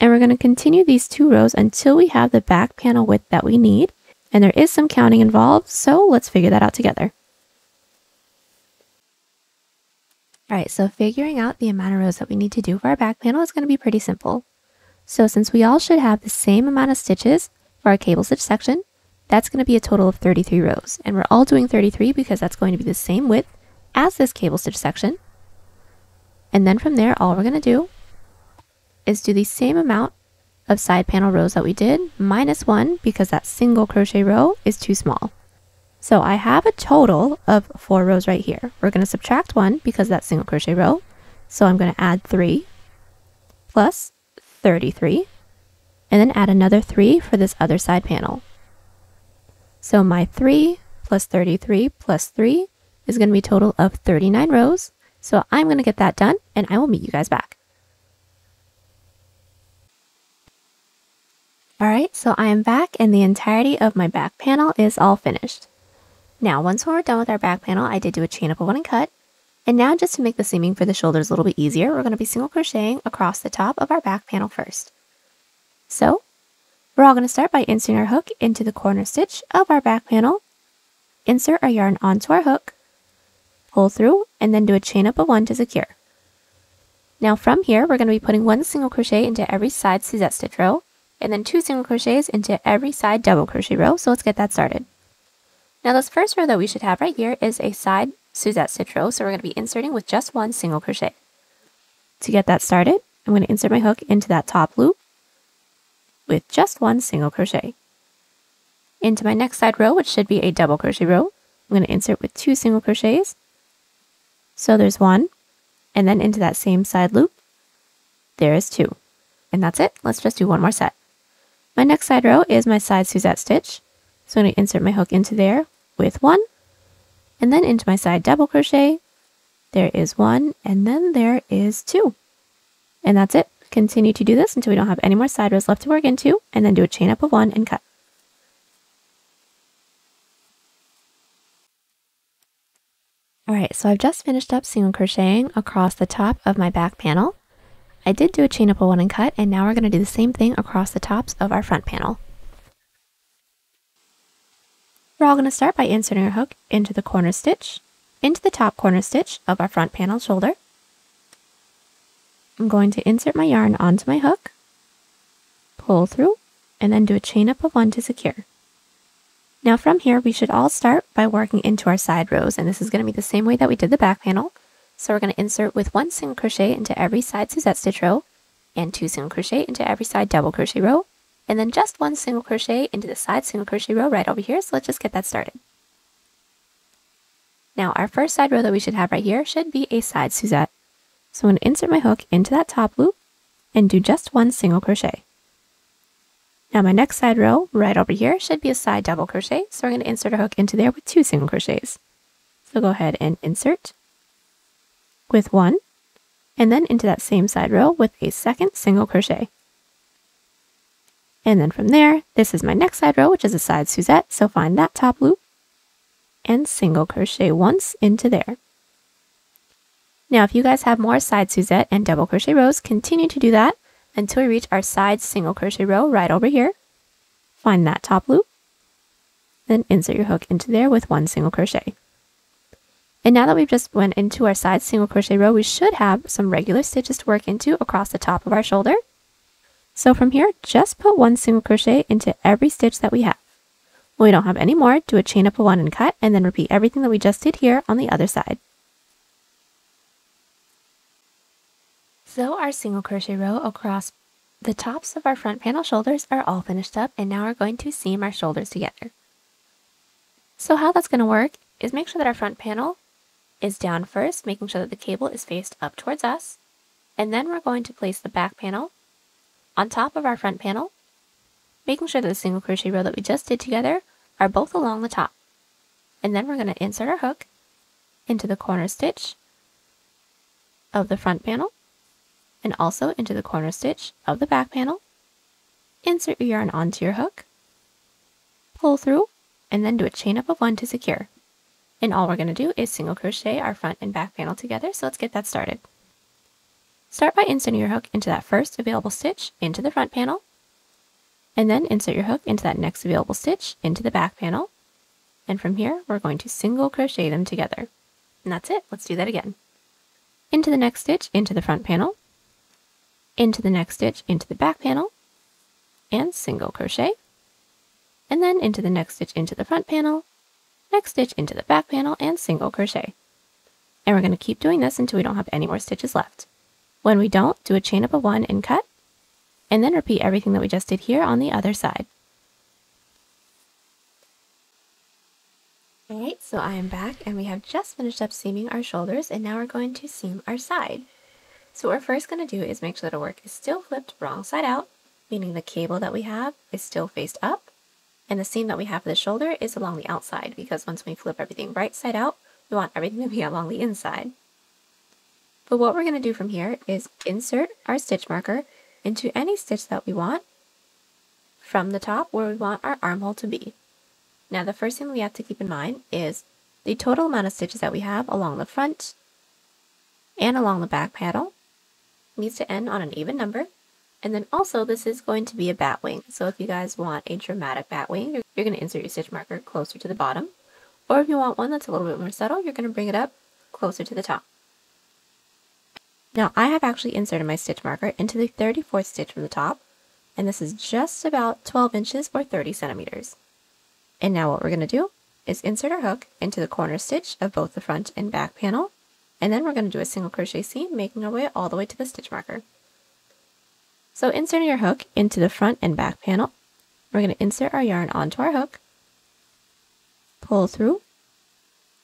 And we're going to continue these two rows until we have the back panel width that we need. And there is some counting involved, so let's figure that out together. All right, so figuring out the amount of rows that we need to do for our back panel is going to be pretty simple. So since we all should have the same amount of stitches for our cable stitch section, that's going to be a total of 33 rows. And we're all doing 33 because that's going to be the same width as this cable stitch section. And then from there, all we're going to do is do the same amount of side panel rows that we did, minus one because that single crochet row is too small. So I have a total of four rows right here. We're going to subtract one because that's single crochet row. So I'm going to add three plus 33 and then add another three for this other side panel. So my three plus 33 plus three is going to be total of 39 rows. So I'm going to get that done and I will meet you guys back. Alright, so I am back and the entirety of my back panel is all finished. Now, once we're done with our back panel, I did do a chain up of one and cut. And now just to make the seaming for the shoulders a little bit easier, we're going to be single crocheting across the top of our back panel first. So, we're all going to start by inserting our hook into the corner stitch of our back panel, insert our yarn onto our hook, pull through, and then do a chain up of one to secure. Now from here, we're going to be putting one single crochet into every side Suzette stitch row, and then two single crochets into every side double crochet row. So let's get that started. Now this first row that we should have right here is a side Suzette stitch row. So we're going to be inserting with just one single crochet. To get that started, I'm going to insert my hook into that top loop with just one single crochet. Into my next side row, which should be a double crochet row, I'm going to insert with two single crochets. So there's one, and then into that same side loop, there is two. And that's it. Let's just do one more set. My next side row is my side Suzette stitch. So I'm going to insert my hook into there with one, and then into my side double crochet. There is one, and then there is two. And that's it. Continue to do this until we don't have any more side rows left to work into, and then do a chain up of one and cut. Alright, so I've just finished up single crocheting across the top of my back panel. I did do a chain up a one and cut, and now we're going to do the same thing across the tops of our front panel. We're all going to start by inserting our hook into the corner stitch, into the top corner stitch of our front panel shoulder. I'm going to insert my yarn onto my hook, pull through, and then do a chain up of one to secure. Now from here, we should all start by working into our side rows, and this is going to be the same way that we did the back panel. So we're going to insert with one single crochet into every side Suzette stitch row and two single crochet into every side double crochet row and then just one single crochet into the side single crochet row right over here. So let's just get that started. Now our first side row that we should have right here should be a side Suzette. So I'm going to insert my hook into that top loop and do just one single crochet. Now my next side row right over here should be a side double crochet. So we're going to insert a hook into there with two single crochets. So go ahead and insert with one, and then into that same side row with a second single crochet. And then from there, this is my next side row, which is a side Suzette, so find that top loop and single crochet once into there. Now, if you guys have more side Suzette and double crochet rows, continue to do that until we reach our side single crochet row right over here. Find that top loop, then insert your hook into there with one single crochet. And now that we've just went into our side single crochet row, we should have some regular stitches to work into across the top of our shoulder. So from here, just put one single crochet into every stitch that we have. When we don't have any more, do a chain up of one and cut, and then repeat everything that we just did here on the other side. So our single crochet row across the tops of our front panel shoulders are all finished up, and now we're going to seam our shoulders together. So how that's going to work is make sure that our front panel is down first, making sure that the cable is faced up towards us. And then we're going to place the back panel on top of our front panel, making sure that the single crochet row that we just did together are both along the top. And then we're going to insert our hook into the corner stitch of the front panel and also into the corner stitch of the back panel. Insert your yarn onto your hook, pull through, and then do a chain up of one to secure. And all we're going to do is single crochet our front and back panel together, so let's get that started. Start by inserting your hook into that first available stitch into the front panel, and then insert your hook into that next available stitch into the back panel. And from here, we're going to single crochet them together. And that's it. Let's do that again. Into the next stitch into the front panel, into the next stitch into the back panel, and single crochet, and then into the next stitch into the front panel, next stitch into the back panel and single crochet. And we're going to keep doing this until we don't have any more stitches left. When we don't, do a chain up of one and cut, and then repeat everything that we just did here on the other side. Alright, so I am back and we have just finished up seaming our shoulders and now we're going to seam our side. So what we're first going to do is make sure that our work is still flipped wrong side out, meaning the cable that we have is still faced up, and the seam that we have for the shoulder is along the outside because once we flip everything right side out, we want everything to be along the inside. But what we're going to do from here is insert our stitch marker into any stitch that we want from the top where we want our armhole to be. Now the first thing we have to keep in mind is the total amount of stitches that we have along the front and along the back panel needs to end on an even number. And then also this is going to be a bat wing. So if you guys want a dramatic bat wing, you're, you're going to insert your stitch marker closer to the bottom. Or if you want one that's a little bit more subtle, you're going to bring it up closer to the top. Now I have actually inserted my stitch marker into the 34th stitch from the top, and this is just about 12 inches or 30 centimeters. And now what we're going to do is insert our hook into the corner stitch of both the front and back panel, and then we're going to do a single crochet seam, making our way all the way to the stitch marker. So inserting your hook into the front and back panel, we're going to insert our yarn onto our hook, pull through,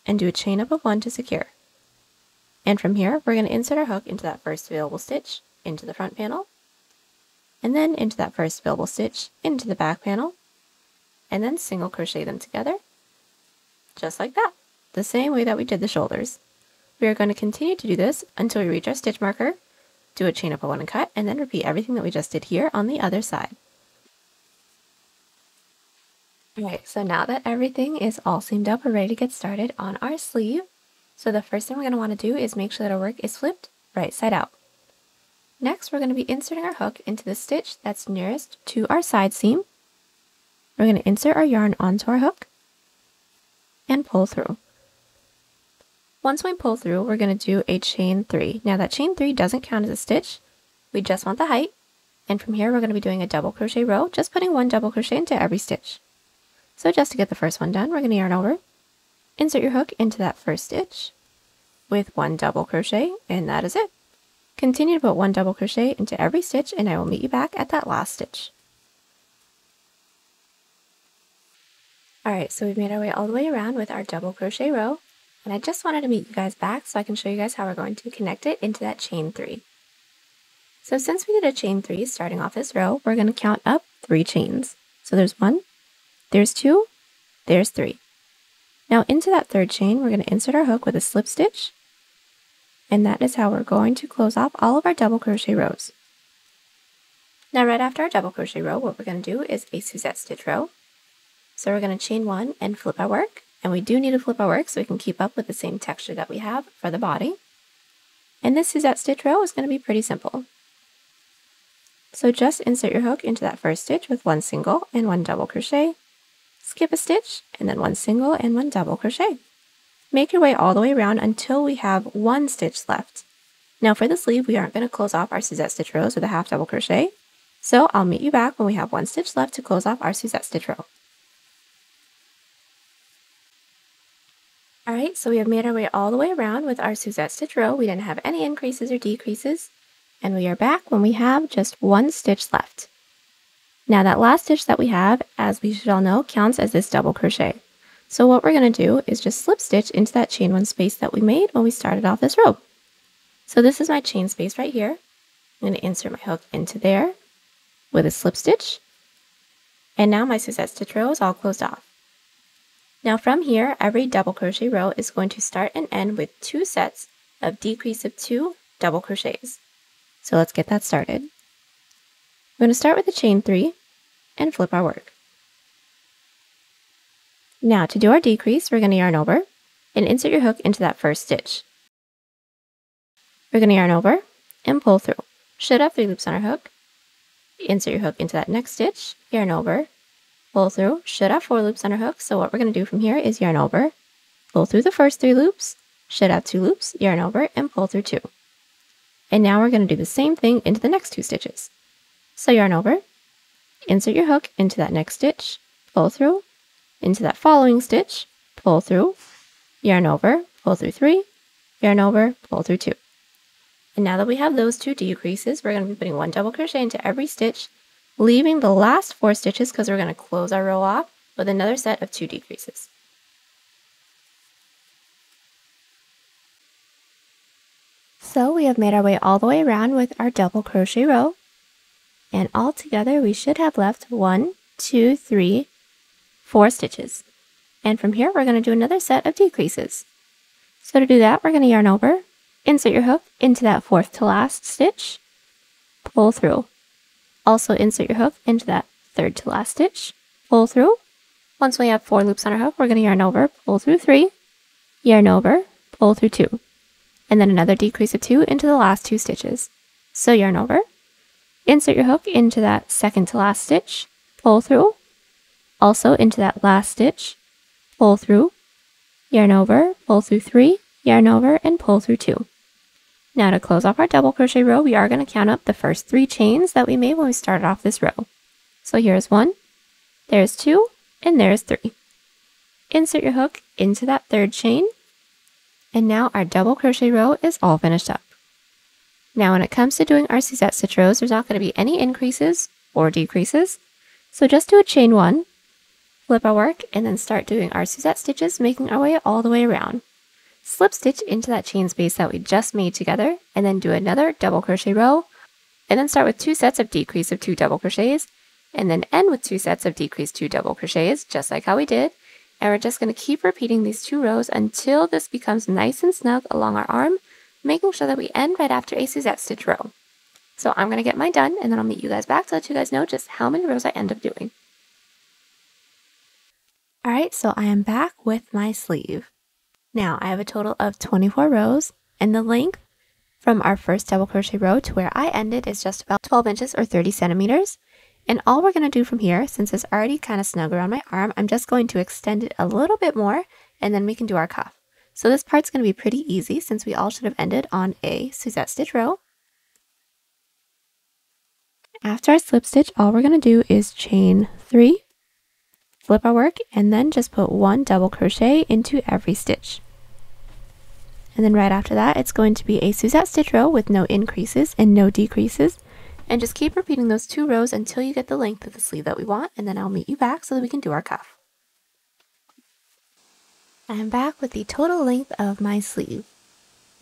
and do a chain up of one to secure. And from here, we're going to insert our hook into that first available stitch into the front panel, and then into that first available stitch into the back panel, and then single crochet them together, just like that, the same way that we did the shoulders. We are going to continue to do this until we reach our stitch marker, do a chain up of one and cut, and then repeat everything that we just did here on the other side. Alright, so now that everything is all seamed up, we're ready to get started on our sleeve. So the first thing we're going to want to do is make sure that our work is flipped right side out. Next, we're going to be inserting our hook into the stitch that's nearest to our side seam we're going to insert our yarn onto our hook and pull through. Once we pull through, we're going to do a chain three. Now that chain three doesn't count as a stitch. We just want the height. And from here, we're going to be doing a double crochet row, just putting one double crochet into every stitch. So just to get the first one done, we're going to yarn over, insert your hook into that first stitch with one double crochet, and that is it. Continue to put one double crochet into every stitch, and I will meet you back at that last stitch. Alright, so we've made our way all the way around with our double crochet row. And I just wanted to meet you guys back so I can show you guys how we're going to connect it into that chain three. So since we did a chain three starting off this row, we're going to count up three chains. So there's one, there's two, there's three. Now into that third chain, we're going to insert our hook with a slip stitch. And that is how we're going to close off all of our double crochet rows. Now right after our double crochet row, what we're going to do is a Suzette stitch row. So we're going to chain one and flip our work. And we do need to flip our work so we can keep up with the same texture that we have for the body. And this Suzette stitch row is going to be pretty simple. So just insert your hook into that first stitch with one single and one double crochet, skip a stitch, and then one single and one double crochet. Make your way all the way around until we have one stitch left. Now for the sleeve, we aren't going to close off our Suzette stitch rows with a half double crochet, so I'll meet you back when we have one stitch left to close off our Suzette stitch row. Alright, so we have made our way all the way around with our Suzette stitch row. We didn't have any increases or decreases. And we are back when we have just one stitch left. Now that last stitch that we have, as we should all know, counts as this double crochet. So what we're going to do is just slip stitch into that chain one space that we made when we started off this row. So this is my chain space right here. I'm going to insert my hook into there with a slip stitch. And now my Suzette stitch row is all closed off. Now from here, every double crochet row is going to start and end with two sets of decrease of two double crochets. So let's get that started. We're going to start with a chain three and flip our work. Now to do our decrease, we're going to yarn over and insert your hook into that first stitch. We're going to yarn over and pull through. Should have three loops on our hook. Insert your hook into that next stitch, yarn over, pull through, should have four loops on our hook. So what we're going to do from here is yarn over, pull through the first three loops, should have two loops, yarn over, and pull through two. And now we're going to do the same thing into the next two stitches. So yarn over, insert your hook into that next stitch, pull through, into that following stitch, pull through, yarn over, pull through three, yarn over, pull through two. And now that we have those two decreases, we're going to be putting one double crochet into every stitch leaving the last four stitches because we're going to close our row off with another set of two decreases. So we have made our way all the way around with our double crochet row and all together we should have left one, two, three, four stitches. And from here we're going to do another set of decreases. So to do that we're going to yarn over, insert your hook into that fourth to last stitch, pull through. Also insert your hook into that third to last stitch, pull through. Once we have four loops on our hook, we're going to yarn over, pull through three, yarn over, pull through two, and then another decrease of two into the last two stitches. So yarn over, insert your hook into that second to last stitch, pull through, also into that last stitch, pull through, yarn over, pull through three, yarn over, and pull through two. Now to close off our double crochet row, we are going to count up the first three chains that we made when we started off this row. So here's one, there's two, and there's three. Insert your hook into that third chain, and now our double crochet row is all finished up. Now when it comes to doing our Suzette stitch rows, there's not going to be any increases or decreases. So just do a chain one, flip our work, and then start doing our Suzette stitches, making our way all the way around. Slip stitch into that chain space that we just made together, and then do another double crochet row, and then start with two sets of decrease of two double crochets, and then end with two sets of decrease two double crochets, just like how we did. And we're just going to keep repeating these two rows until this becomes nice and snug along our arm, making sure that we end right after a Suzette stitch row. So I'm going to get mine done, and then I'll meet you guys back to let you guys know just how many rows I end up doing. Alright, so I am back with my sleeve. Now I have a total of 24 rows and the length from our first double crochet row to where I ended is just about 12 inches or 30 centimeters. And all we're going to do from here, since it's already kind of snug around my arm, I'm just going to extend it a little bit more and then we can do our cuff. So this part's going to be pretty easy since we all should have ended on a Suzette stitch row. After our slip stitch, all we're going to do is chain three flip our work, and then just put one double crochet into every stitch. And then right after that, it's going to be a Suzette stitch row with no increases and no decreases. And just keep repeating those two rows until you get the length of the sleeve that we want, and then I'll meet you back so that we can do our cuff. I'm back with the total length of my sleeve.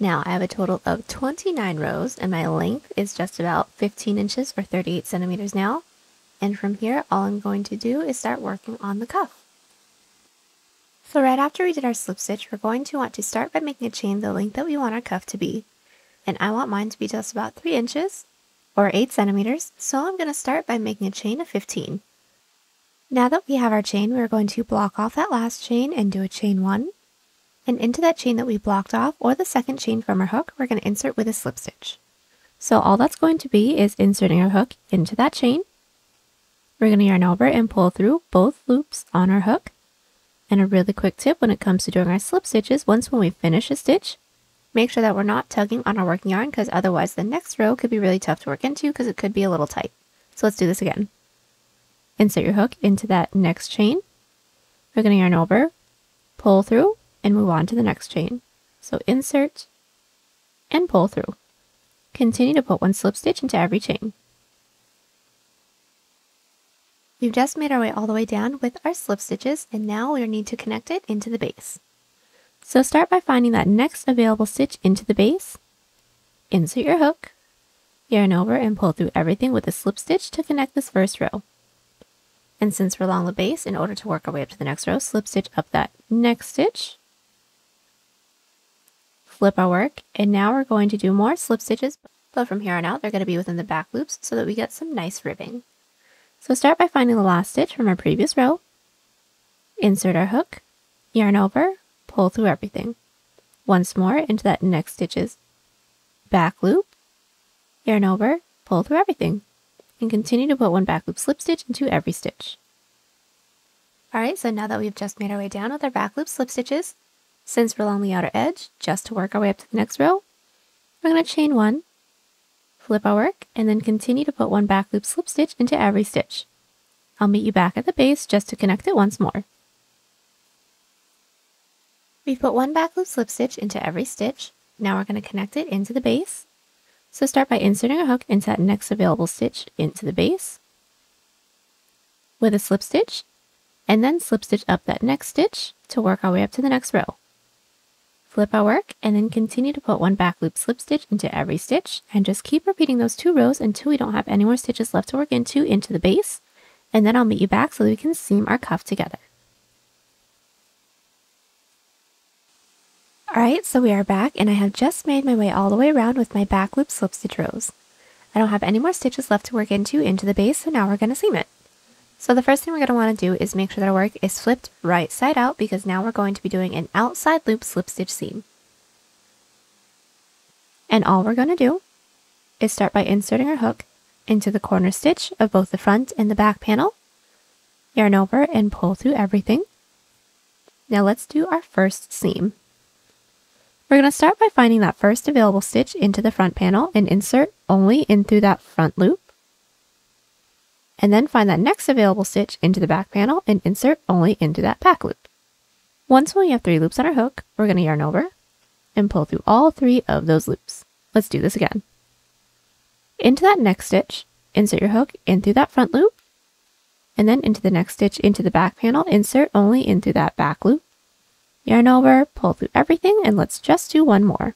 Now I have a total of 29 rows and my length is just about 15 inches or 38 centimeters now. And from here, all I'm going to do is start working on the cuff. So right after we did our slip stitch, we're going to want to start by making a chain the length that we want our cuff to be. And I want mine to be just about 3 inches, or 8 centimeters, so I'm going to start by making a chain of 15. Now that we have our chain, we're going to block off that last chain and do a chain 1. And into that chain that we blocked off, or the second chain from our hook, we're going to insert with a slip stitch. So all that's going to be is inserting our hook into that chain, we're going to yarn over and pull through both loops on our hook. And a really quick tip when it comes to doing our slip stitches, once when we finish a stitch, make sure that we're not tugging on our working yarn because otherwise the next row could be really tough to work into because it could be a little tight. So let's do this again. Insert your hook into that next chain. We're going to yarn over, pull through, and move on to the next chain. So insert and pull through. Continue to put one slip stitch into every chain. We've just made our way all the way down with our slip stitches and now we need to connect it into the base. So start by finding that next available stitch into the base, insert your hook, yarn over and pull through everything with a slip stitch to connect this first row. And since we're along the base, in order to work our way up to the next row, slip stitch up that next stitch, flip our work, and now we're going to do more slip stitches, but from here on out, they're going to be within the back loops so that we get some nice ribbing. So start by finding the last stitch from our previous row, insert our hook, yarn over, pull through everything. Once more into that next stitch's back loop, yarn over, pull through everything, and continue to put one back loop slip stitch into every stitch. Alright, so now that we've just made our way down with our back loop slip stitches, since we're along the outer edge, just to work our way up to the next row, we're going to chain one, flip our work, and then continue to put one back loop slip stitch into every stitch. I'll meet you back at the base just to connect it once more. We've put one back loop slip stitch into every stitch. Now we're going to connect it into the base. So start by inserting a hook into that next available stitch into the base with a slip stitch, and then slip stitch up that next stitch to work our way up to the next row. Flip our work, and then continue to put one back loop slip stitch into every stitch, and just keep repeating those two rows until we don't have any more stitches left to work into into the base, and then I'll meet you back so that we can seam our cuff together. Alright, so we are back, and I have just made my way all the way around with my back loop slip stitch rows. I don't have any more stitches left to work into into the base, so now we're going to seam it. So the first thing we're going to want to do is make sure that our work is flipped right side out because now we're going to be doing an outside loop slip stitch seam. And all we're going to do is start by inserting our hook into the corner stitch of both the front and the back panel, yarn over and pull through everything. Now let's do our first seam. We're going to start by finding that first available stitch into the front panel and insert only in through that front loop and then find that next available stitch into the back panel and insert only into that back loop. Once we have three loops on our hook, we're going to yarn over and pull through all three of those loops. Let's do this again. Into that next stitch, insert your hook in through that front loop, and then into the next stitch into the back panel, insert only into that back loop. Yarn over, pull through everything, and let's just do one more.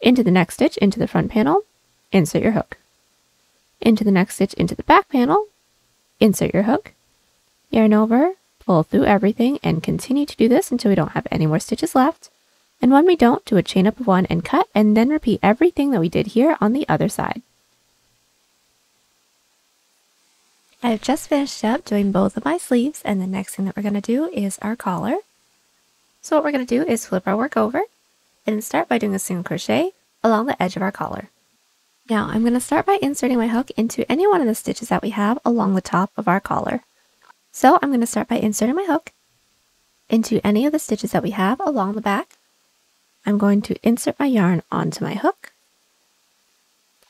Into the next stitch into the front panel, insert your hook into the next stitch into the back panel, insert your hook, yarn over, pull through everything, and continue to do this until we don't have any more stitches left. And when we don't, do a chain up of one and cut, and then repeat everything that we did here on the other side. I've just finished up doing both of my sleeves, and the next thing that we're going to do is our collar. So what we're going to do is flip our work over, and start by doing a single crochet along the edge of our collar. Now I'm going to start by inserting my hook into any one of the stitches that we have along the top of our collar. So I'm going to start by inserting my hook into any of the stitches that we have along the back. I'm going to insert my yarn onto my hook,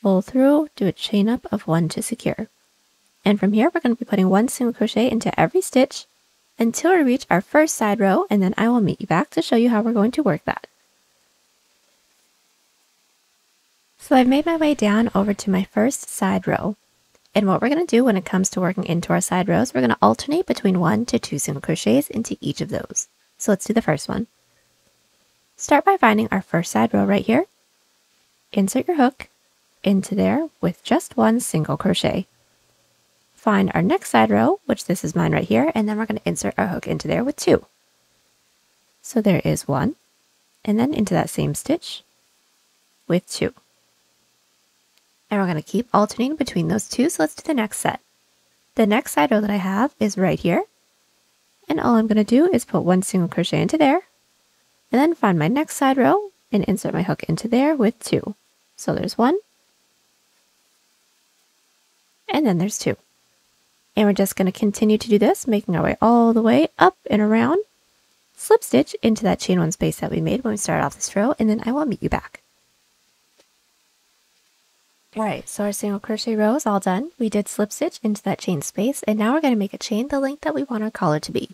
pull through, do a chain up of one to secure. And from here, we're going to be putting one single crochet into every stitch until we reach our first side row, and then I will meet you back to show you how we're going to work that. So I've made my way down over to my first side row. And what we're going to do when it comes to working into our side rows, we're going to alternate between one to two single crochets into each of those. So let's do the first one. Start by finding our first side row right here. Insert your hook into there with just one single crochet. Find our next side row, which this is mine right here, and then we're going to insert our hook into there with two. So there is one, and then into that same stitch with two. And we're going to keep alternating between those two. So let's do the next set. The next side row that I have is right here. And all I'm going to do is put one single crochet into there. And then find my next side row and insert my hook into there with two. So there's one. And then there's two. And we're just going to continue to do this, making our way all the way up and around. Slip stitch into that chain one space that we made when we started off this row, and then I will meet you back. Alright, so our single crochet row is all done. We did slip stitch into that chain space, and now we're going to make a chain the length that we want our collar to be.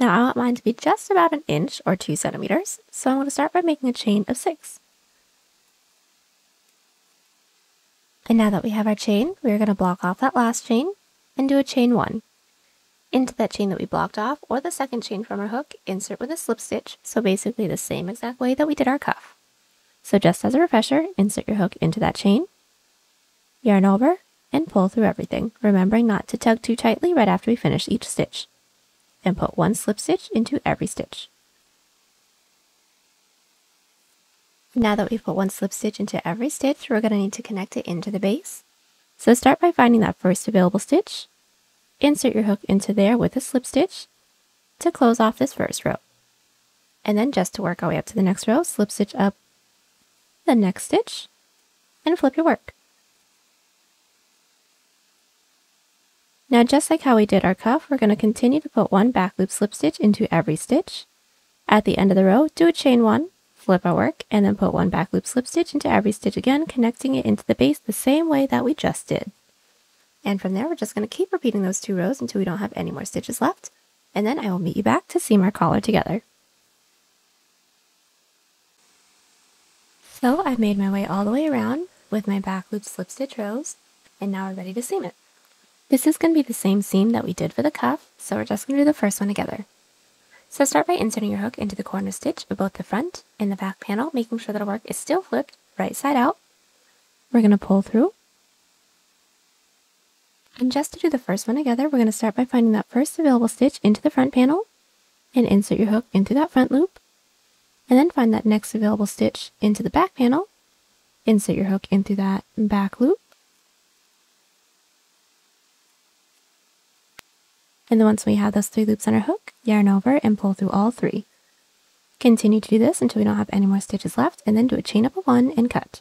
Now I want mine to be just about an inch or two centimeters, so I'm going to start by making a chain of six. And now that we have our chain, we're going to block off that last chain and do a chain one. Into that chain that we blocked off, or the second chain from our hook, insert with a slip stitch, so basically the same exact way that we did our cuff. So just as a refresher, insert your hook into that chain, yarn over, and pull through everything, remembering not to tug too tightly right after we finish each stitch. And put one slip stitch into every stitch. Now that we've put one slip stitch into every stitch, we're going to need to connect it into the base. So start by finding that first available stitch, insert your hook into there with a slip stitch to close off this first row. And then just to work our way up to the next row, slip stitch up the next stitch and flip your work. Now just like how we did our cuff, we're going to continue to put one back loop slip stitch into every stitch. At the end of the row, do a chain one, flip our work, and then put one back loop slip stitch into every stitch again, connecting it into the base the same way that we just did. And from there, we're just going to keep repeating those two rows until we don't have any more stitches left. And then I will meet you back to seam our collar together. So I've made my way all the way around with my back loop slip stitch rows, and now we're ready to seam it. This is going to be the same seam that we did for the cuff, so we're just going to do the first one together. So start by inserting your hook into the corner stitch of both the front and the back panel, making sure that our work is still flipped right side out. We're going to pull through. And just to do the first one together, we're going to start by finding that first available stitch into the front panel and insert your hook into that front loop. And then find that next available stitch into the back panel, insert your hook into that back loop. And then once we have those three loops on our hook, yarn over and pull through all three. Continue to do this until we don't have any more stitches left and then do a chain up of one and cut.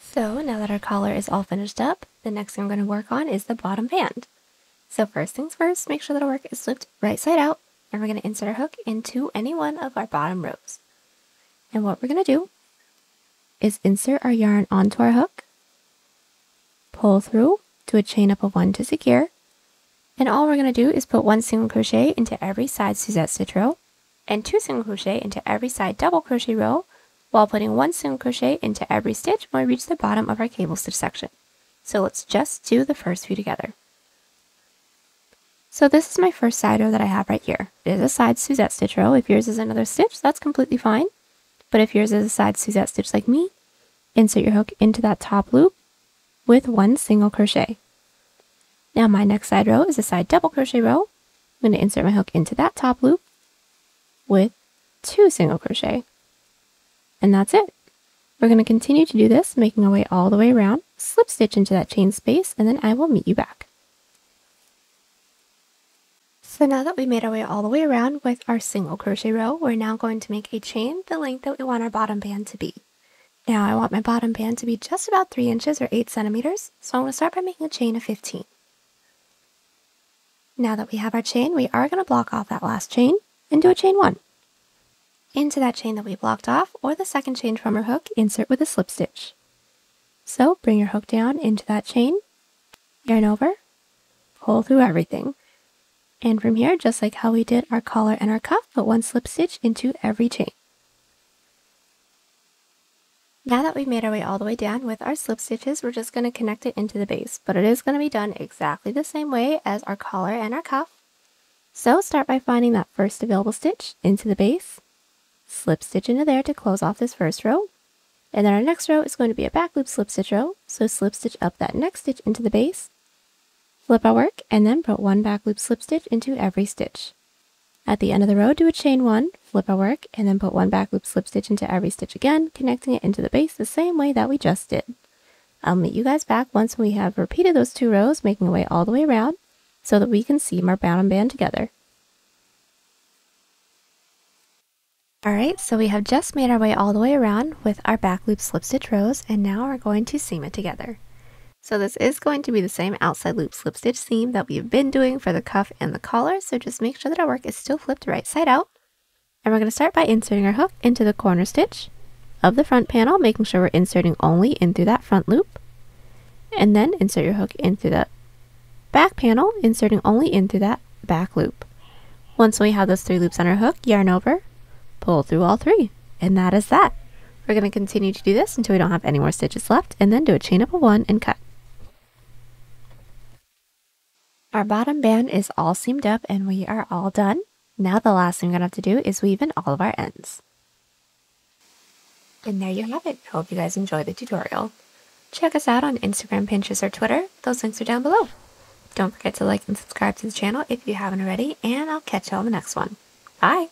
So now that our collar is all finished up, the next thing we're going to work on is the bottom band. So first things first, make sure that our work is flipped right side out and we're going to insert our hook into any one of our bottom rows. And what we're going to do is insert our yarn onto our hook, pull through, do a chain up of one to secure, and all we're going to do is put one single crochet into every side Suzette stitch row and two single crochet into every side double crochet row while putting one single crochet into every stitch when we reach the bottom of our cable stitch section. So let's just do the first few together. So this is my first side row that I have right here. It is a side Suzette stitch row. If yours is another stitch, that's completely fine. But if yours is a side Suzette stitch like me, insert your hook into that top loop with one single crochet. Now my next side row is a side double crochet row. I'm going to insert my hook into that top loop with two single crochet. And that's it. We're going to continue to do this, making our way all the way around, slip stitch into that chain space, and then I will meet you back. So now that we made our way all the way around with our single crochet row, we're now going to make a chain the length that we want our bottom band to be. Now I want my bottom band to be just about 3 inches or 8 centimeters, so I'm going to start by making a chain of 15. Now that we have our chain, we are going to block off that last chain and do a chain one. Into that chain that we blocked off, or the second chain from our hook, insert with a slip stitch. So bring your hook down into that chain, yarn over, pull through everything. And from here, just like how we did our collar and our cuff, put one slip stitch into every chain. Now that we've made our way all the way down with our slip stitches, we're just going to connect it into the base, but it is going to be done exactly the same way as our collar and our cuff. So start by finding that first available stitch into the base, slip stitch into there to close off this first row, and then our next row is going to be a back loop slip stitch row, so slip stitch up that next stitch into the base, flip our work, and then put one back loop slip stitch into every stitch. At the end of the row, do a chain one, flip our work, and then put one back loop slip stitch into every stitch again, connecting it into the base the same way that we just did. I'll meet you guys back once we have repeated those two rows, making our way all the way around, so that we can seam our bottom band together. Alright, so we have just made our way all the way around with our back loop slip stitch rows, and now we're going to seam it together. So this is going to be the same outside loop slip stitch seam that we've been doing for the cuff and the collar, so just make sure that our work is still flipped right side out. And we're going to start by inserting our hook into the corner stitch of the front panel, making sure we're inserting only in through that front loop. And then insert your hook into the back panel, inserting only into that back loop. Once we have those three loops on our hook, yarn over, pull through all three. And that is that. We're going to continue to do this until we don't have any more stitches left, and then do a chain up of one and cut. Our bottom band is all seamed up and we are all done. Now the last thing we're to have to do is weave in all of our ends. And there you have it. Hope you guys enjoyed the tutorial. Check us out on Instagram, Pinterest, or Twitter. Those links are down below. Don't forget to like and subscribe to the channel if you haven't already, and I'll catch you on the next one. Bye!